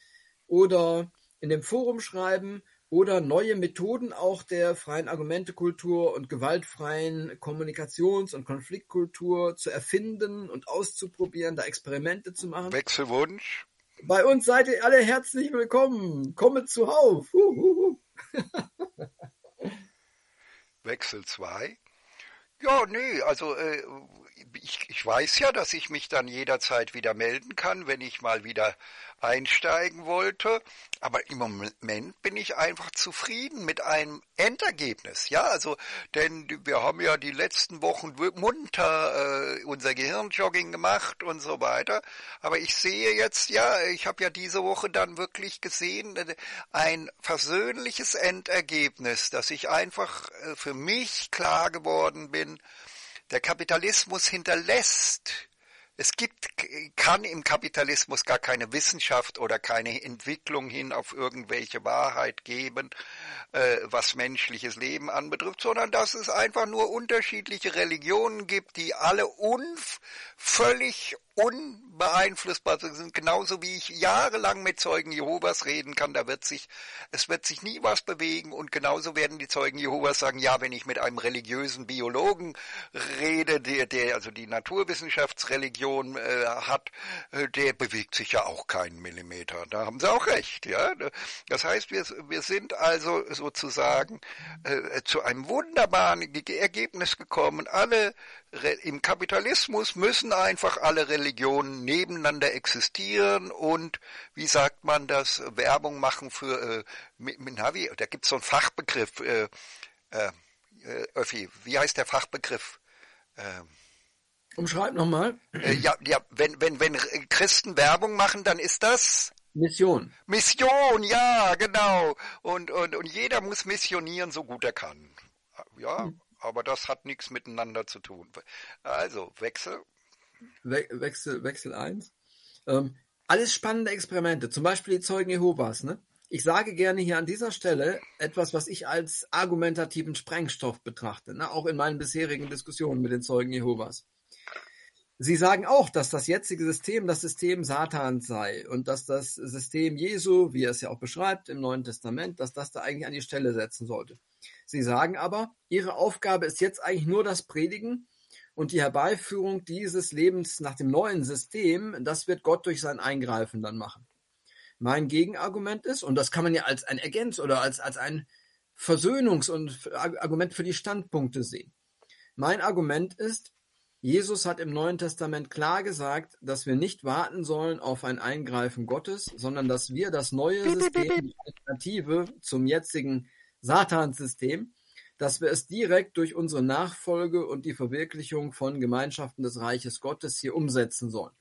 oder in dem Forum schreiben oder neue Methoden auch der freien Argumentekultur und gewaltfreien Kommunikations- und Konfliktkultur zu erfinden und auszuprobieren, da Experimente zu machen. Wechselwunsch. Bei uns seid ihr alle herzlich willkommen. Komme zuhauf. [laughs] Wechsel 2. Ja, nee, also äh, ich, ich weiß ja, dass ich mich dann jederzeit wieder melden kann, wenn ich mal wieder einsteigen wollte. Aber im Moment bin ich einfach zufrieden mit einem Endergebnis. Ja, also, denn wir haben ja die letzten Wochen munter äh, unser Gehirnjogging gemacht und so weiter. Aber ich sehe jetzt, ja, ich habe ja diese Woche dann wirklich gesehen, äh, ein versöhnliches Endergebnis, dass ich einfach äh, für mich klar geworden bin, der Kapitalismus hinterlässt es gibt, kann im Kapitalismus gar keine Wissenschaft oder keine Entwicklung hin auf irgendwelche Wahrheit geben, äh, was menschliches Leben anbetrifft, sondern dass es einfach nur unterschiedliche Religionen gibt, die alle unf völlig unbeeinflussbar sind, genauso wie ich jahrelang mit Zeugen Jehovas reden kann, da wird sich, es wird sich nie was bewegen und genauso werden die Zeugen Jehovas sagen, ja, wenn ich mit einem religiösen Biologen rede, der, der also die Naturwissenschaftsreligion äh, hat, äh, der bewegt sich ja auch keinen Millimeter. Da haben sie auch recht, ja. Das heißt, wir, wir sind also sozusagen äh, zu einem wunderbaren Ergebnis gekommen. Alle im Kapitalismus müssen einfach alle Religionen nebeneinander existieren und, wie sagt man das, Werbung machen für, äh, Navi, da gibt es so einen Fachbegriff, äh, äh, Öffi, wie heißt der Fachbegriff? Äh, Umschreib nochmal. Äh, ja, ja, wenn, wenn, wenn Christen Werbung machen, dann ist das Mission. Mission, ja, genau. Und, und, und jeder muss missionieren, so gut er kann. Ja, hm aber das hat nichts miteinander zu tun. Also, Wechsel. We Wechsel, Wechsel 1. Ähm, alles spannende Experimente, zum Beispiel die Zeugen Jehovas, ne? Ich sage gerne hier an dieser Stelle etwas, was ich als argumentativen Sprengstoff betrachte, ne? auch in meinen bisherigen Diskussionen mit den Zeugen Jehovas. Sie sagen auch, dass das jetzige System das System Satans sei und dass das System Jesu, wie er es ja auch beschreibt im Neuen Testament, dass das da eigentlich an die Stelle setzen sollte. Sie sagen aber, ihre Aufgabe ist jetzt eigentlich nur das Predigen und die Herbeiführung dieses Lebens nach dem neuen System, das wird Gott durch sein Eingreifen dann machen. Mein Gegenargument ist, und das kann man ja als ein Ergänz oder als, als ein Versöhnungs- und Argument für die Standpunkte sehen. Mein Argument ist, Jesus hat im Neuen Testament klar gesagt, dass wir nicht warten sollen auf ein Eingreifen Gottes, sondern dass wir das neue System, die Alternative zum jetzigen Satanssystem, dass wir es direkt durch unsere Nachfolge und die Verwirklichung von Gemeinschaften des Reiches Gottes hier umsetzen sollen.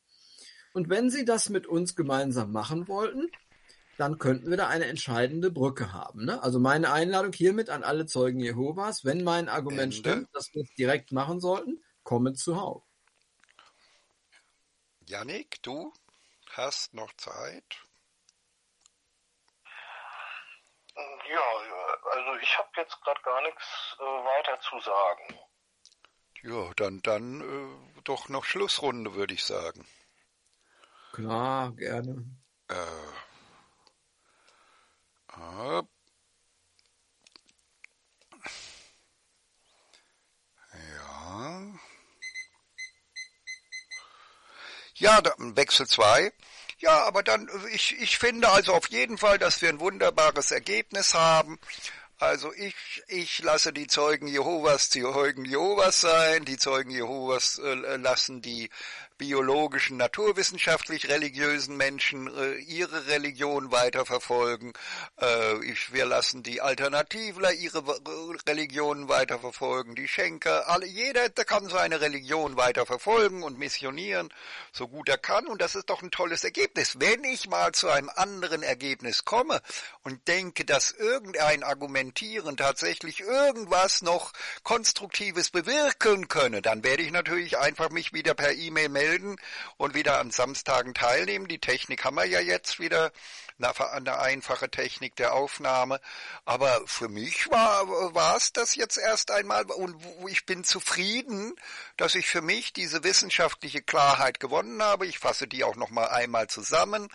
Und wenn Sie das mit uns gemeinsam machen wollten, dann könnten wir da eine entscheidende Brücke haben. Ne? Also meine Einladung hiermit an alle Zeugen Jehovas, wenn mein Argument Ende. stimmt, dass wir es direkt machen sollten, komme zuhauf. Janik, du hast noch Zeit? Ja, also ich habe jetzt gerade gar nichts äh, weiter zu sagen. Ja, dann, dann äh, doch noch Schlussrunde, würde ich sagen. Klar, gerne. Äh, äh, Ja, Wechsel 2. Ja, aber dann, ich, ich finde also auf jeden Fall, dass wir ein wunderbares Ergebnis haben. Also ich, ich lasse die Zeugen Jehovas die Zeugen Jehovas sein, die Zeugen Jehovas äh, lassen die biologischen, naturwissenschaftlich religiösen Menschen äh, ihre Religion weiterverfolgen. Äh, ich, wir lassen die Alternativler ihre Religion weiterverfolgen, die Schenker, alle, jeder der kann seine Religion weiterverfolgen und missionieren, so gut er kann. Und das ist doch ein tolles Ergebnis. Wenn ich mal zu einem anderen Ergebnis komme und denke, dass irgendein Argumentieren tatsächlich irgendwas noch Konstruktives bewirken könne, dann werde ich natürlich einfach mich wieder per E-Mail melden melden und wieder an Samstagen teilnehmen. Die Technik haben wir ja jetzt wieder, eine einfache Technik der Aufnahme. Aber für mich war, es das jetzt erst einmal und ich bin zufrieden, dass ich für mich diese wissenschaftliche Klarheit gewonnen habe. Ich fasse die auch noch mal einmal zusammen.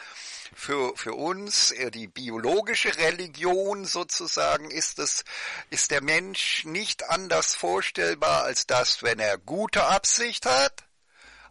Für, für uns, äh, die biologische Religion sozusagen, ist es, ist der Mensch nicht anders vorstellbar als das, wenn er gute Absicht hat,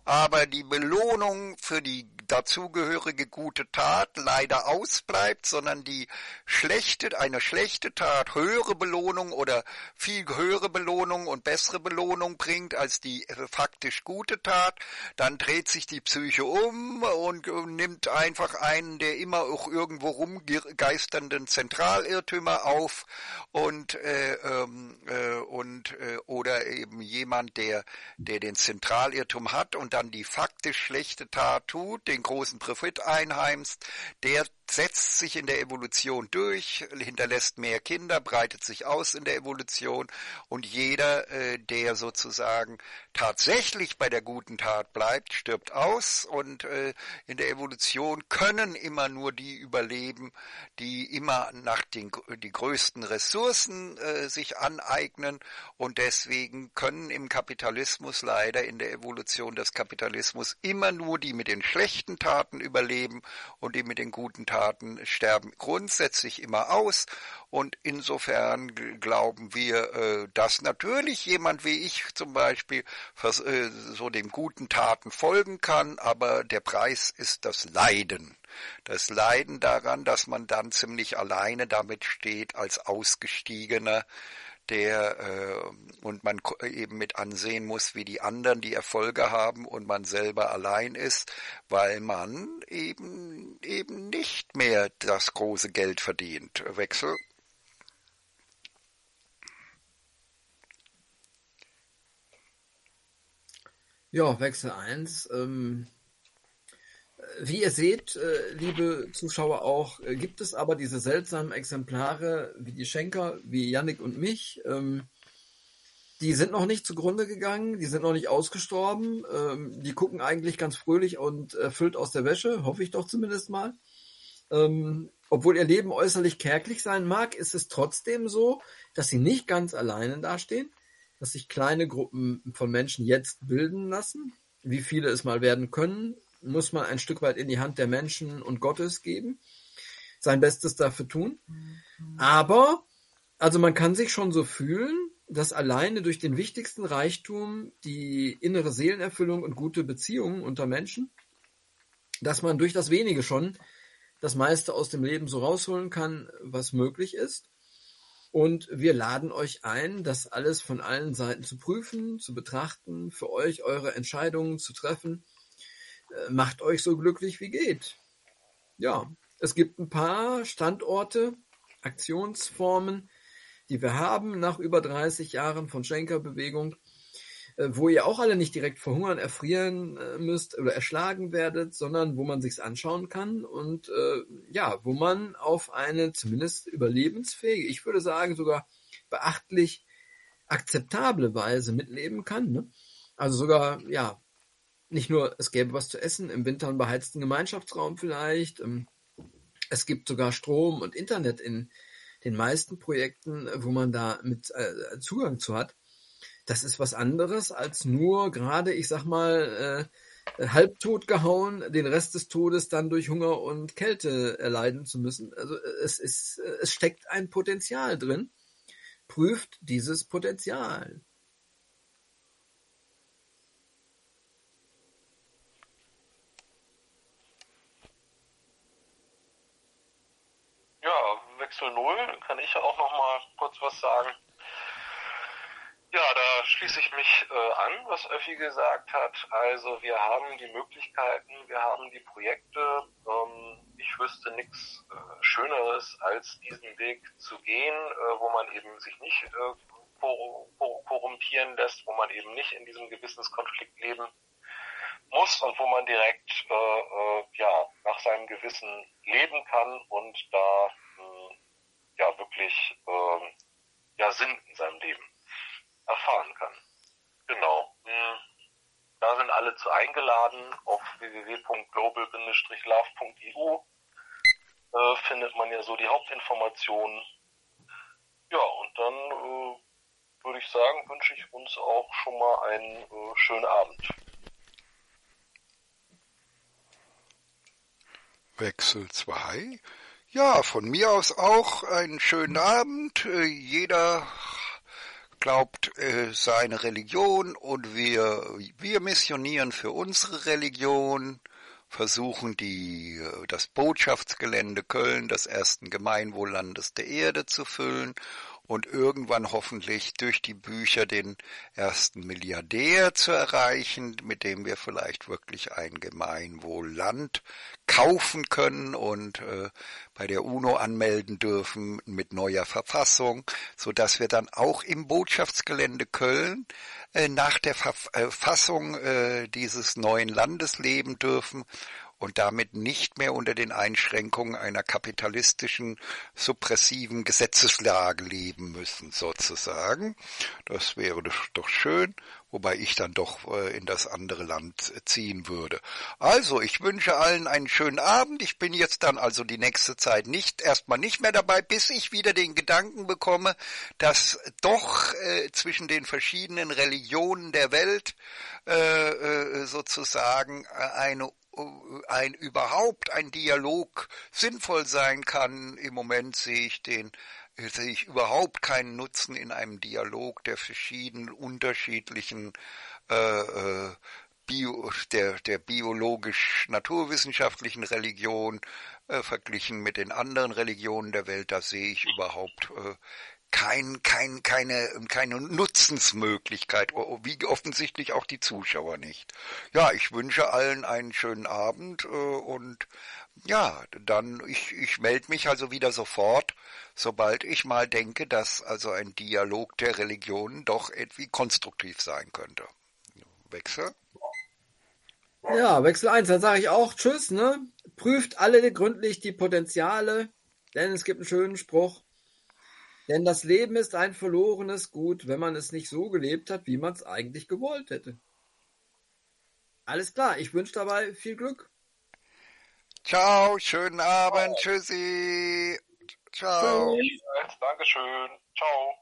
aber die Belohnung für die dazugehörige gute Tat leider ausbleibt, sondern die schlechte, eine schlechte Tat höhere Belohnung oder viel höhere Belohnung und bessere Belohnung bringt als die äh, faktisch gute Tat, dann dreht sich die Psyche um und nimmt einfach einen der immer auch irgendwo rumgeisternden Zentralirrtümer auf und äh, ähm, äh, und äh, oder eben jemand, der der den Zentralirrtum hat und dann die faktisch schlechte Tat tut, den großen Profit einheimst, der setzt sich in der Evolution durch, hinterlässt mehr Kinder, breitet sich aus in der Evolution und jeder, äh, der sozusagen tatsächlich bei der guten Tat bleibt, stirbt aus und äh, in der Evolution können immer nur die überleben, die immer nach den die größten Ressourcen äh, sich aneignen und deswegen können im Kapitalismus leider in der Evolution des Kapitalismus immer nur die mit den schlechten Taten überleben und die mit den guten Taten Taten sterben grundsätzlich immer aus und insofern glauben wir, äh, dass natürlich jemand wie ich zum Beispiel äh, so dem guten Taten folgen kann, aber der Preis ist das Leiden. Das Leiden daran, dass man dann ziemlich alleine damit steht als Ausgestiegener, der äh, und man eben mit ansehen muss, wie die anderen die Erfolge haben und man selber allein ist, weil man eben eben nicht mehr das große Geld verdient. Wechsel. Ja, Wechsel 1. Ähm, wie ihr seht, äh, liebe Zuschauer auch, äh, gibt es aber diese seltsamen Exemplare wie die Schenker, wie Yannick und mich. Ähm, die sind noch nicht zugrunde gegangen, die sind noch nicht ausgestorben. Ähm, die gucken eigentlich ganz fröhlich und erfüllt aus der Wäsche, hoffe ich doch zumindest mal. Ähm, Obwohl ihr Leben äußerlich kärglich sein mag, ist es trotzdem so, dass sie nicht ganz alleine dastehen, dass sich kleine Gruppen von Menschen jetzt bilden lassen. Wie viele es mal werden können, muss man ein Stück weit in die Hand der Menschen und Gottes geben, sein Bestes dafür tun. Aber, also man kann sich schon so fühlen, dass alleine durch den wichtigsten Reichtum, die innere Seelenerfüllung und gute Beziehungen unter Menschen, dass man durch das wenige schon das meiste aus dem Leben so rausholen kann, was möglich ist. Und wir laden euch ein, das alles von allen Seiten zu prüfen, zu betrachten, für euch eure Entscheidungen zu treffen. Äh, macht euch so glücklich wie geht. Ja, es gibt ein paar Standorte, Aktionsformen, die wir haben nach über 30 Jahren von Schenker-Bewegung, äh, wo ihr auch alle nicht direkt verhungern, erfrieren äh, müsst oder erschlagen werdet, sondern wo man sich's anschauen kann und äh, ja, wo man auf eine zumindest überlebensfähige, ich würde sagen sogar beachtlich akzeptable Weise mitleben kann. Ne? Also sogar, ja, nicht nur, es gäbe was zu essen, im Winter einen beheizten Gemeinschaftsraum vielleicht, ähm, es gibt sogar Strom und Internet in den meisten Projekten, wo man da mit äh, Zugang zu hat das ist was anderes als nur gerade, ich sag mal, äh, halbtot gehauen, den Rest des Todes dann durch Hunger und Kälte erleiden zu müssen. Also es ist, es steckt ein Potenzial drin. Prüft dieses Potenzial. Ja, Wechsel Null, kann ich auch noch mal kurz was sagen. Ja, da schließe ich mich äh, an, was Öffi gesagt hat. Also wir haben die Möglichkeiten, wir haben die Projekte. Ähm, ich wüsste nichts äh, Schöneres, als diesen Weg zu gehen, äh, wo man eben sich nicht äh, korrumpieren lässt, wo man eben nicht in diesem Gewissenskonflikt leben muss und wo man direkt äh, äh, ja nach seinem Gewissen leben kann und da ja wirklich äh, ja Sinn in seinem Leben erfahren kann. Genau. Hm. Da sind alle zu eingeladen. Auf www.global-love.eu äh, findet man ja so die Hauptinformationen. Ja, und dann äh, würde ich sagen, wünsche ich uns auch schon mal einen äh, schönen Abend. Wechsel 2. Ja, von mir aus auch einen schönen Abend. Äh, jeder glaubt äh, seine Religion und wir, wir missionieren für unsere Religion, versuchen die, äh, das Botschaftsgelände Köln des ersten Gemeinwohllandes der Erde zu füllen und irgendwann hoffentlich durch die Bücher den ersten Milliardär zu erreichen, mit dem wir vielleicht wirklich ein Gemeinwohlland kaufen können und äh, bei der UNO anmelden dürfen mit neuer Verfassung, so dass wir dann auch im Botschaftsgelände Köln äh, nach der Verfassung äh, dieses neuen Landes leben dürfen und damit nicht mehr unter den Einschränkungen einer kapitalistischen, suppressiven Gesetzeslage leben müssen, sozusagen. Das wäre doch schön, wobei ich dann doch äh, in das andere Land ziehen würde. Also, ich wünsche allen einen schönen Abend. Ich bin jetzt dann also die nächste Zeit nicht, erstmal nicht mehr dabei, bis ich wieder den Gedanken bekomme, dass doch äh, zwischen den verschiedenen Religionen der Welt äh, äh sozusagen äh, eine ein überhaupt ein Dialog sinnvoll sein kann. Im Moment sehe ich den sehe ich überhaupt keinen Nutzen in einem Dialog der verschiedenen unterschiedlichen äh, äh Bio, der, der biologisch-naturwissenschaftlichen Religion äh, verglichen mit den anderen Religionen der Welt, da sehe ich überhaupt äh, kein, kein, keine, keine Nutzensmöglichkeit, wie offensichtlich auch die Zuschauer nicht. Ja, ich wünsche allen einen schönen Abend äh, und ja, dann ich, ich melde mich also wieder sofort, sobald ich mal denke, dass also ein Dialog der Religionen doch irgendwie konstruktiv sein könnte. Wechsel? Ja, Wechsel 1, dann sage ich auch Tschüss, ne? Prüft alle gründlich die Potenziale, denn es gibt einen schönen Spruch, denn das Leben ist ein verlorenes Gut, wenn man es nicht so gelebt hat, wie man es eigentlich gewollt hätte. Alles klar, ich wünsche dabei viel Glück. Ciao, schönen Abend, Ciao. tschüssi. Ciao. Tschüss. Dankeschön. Ciao.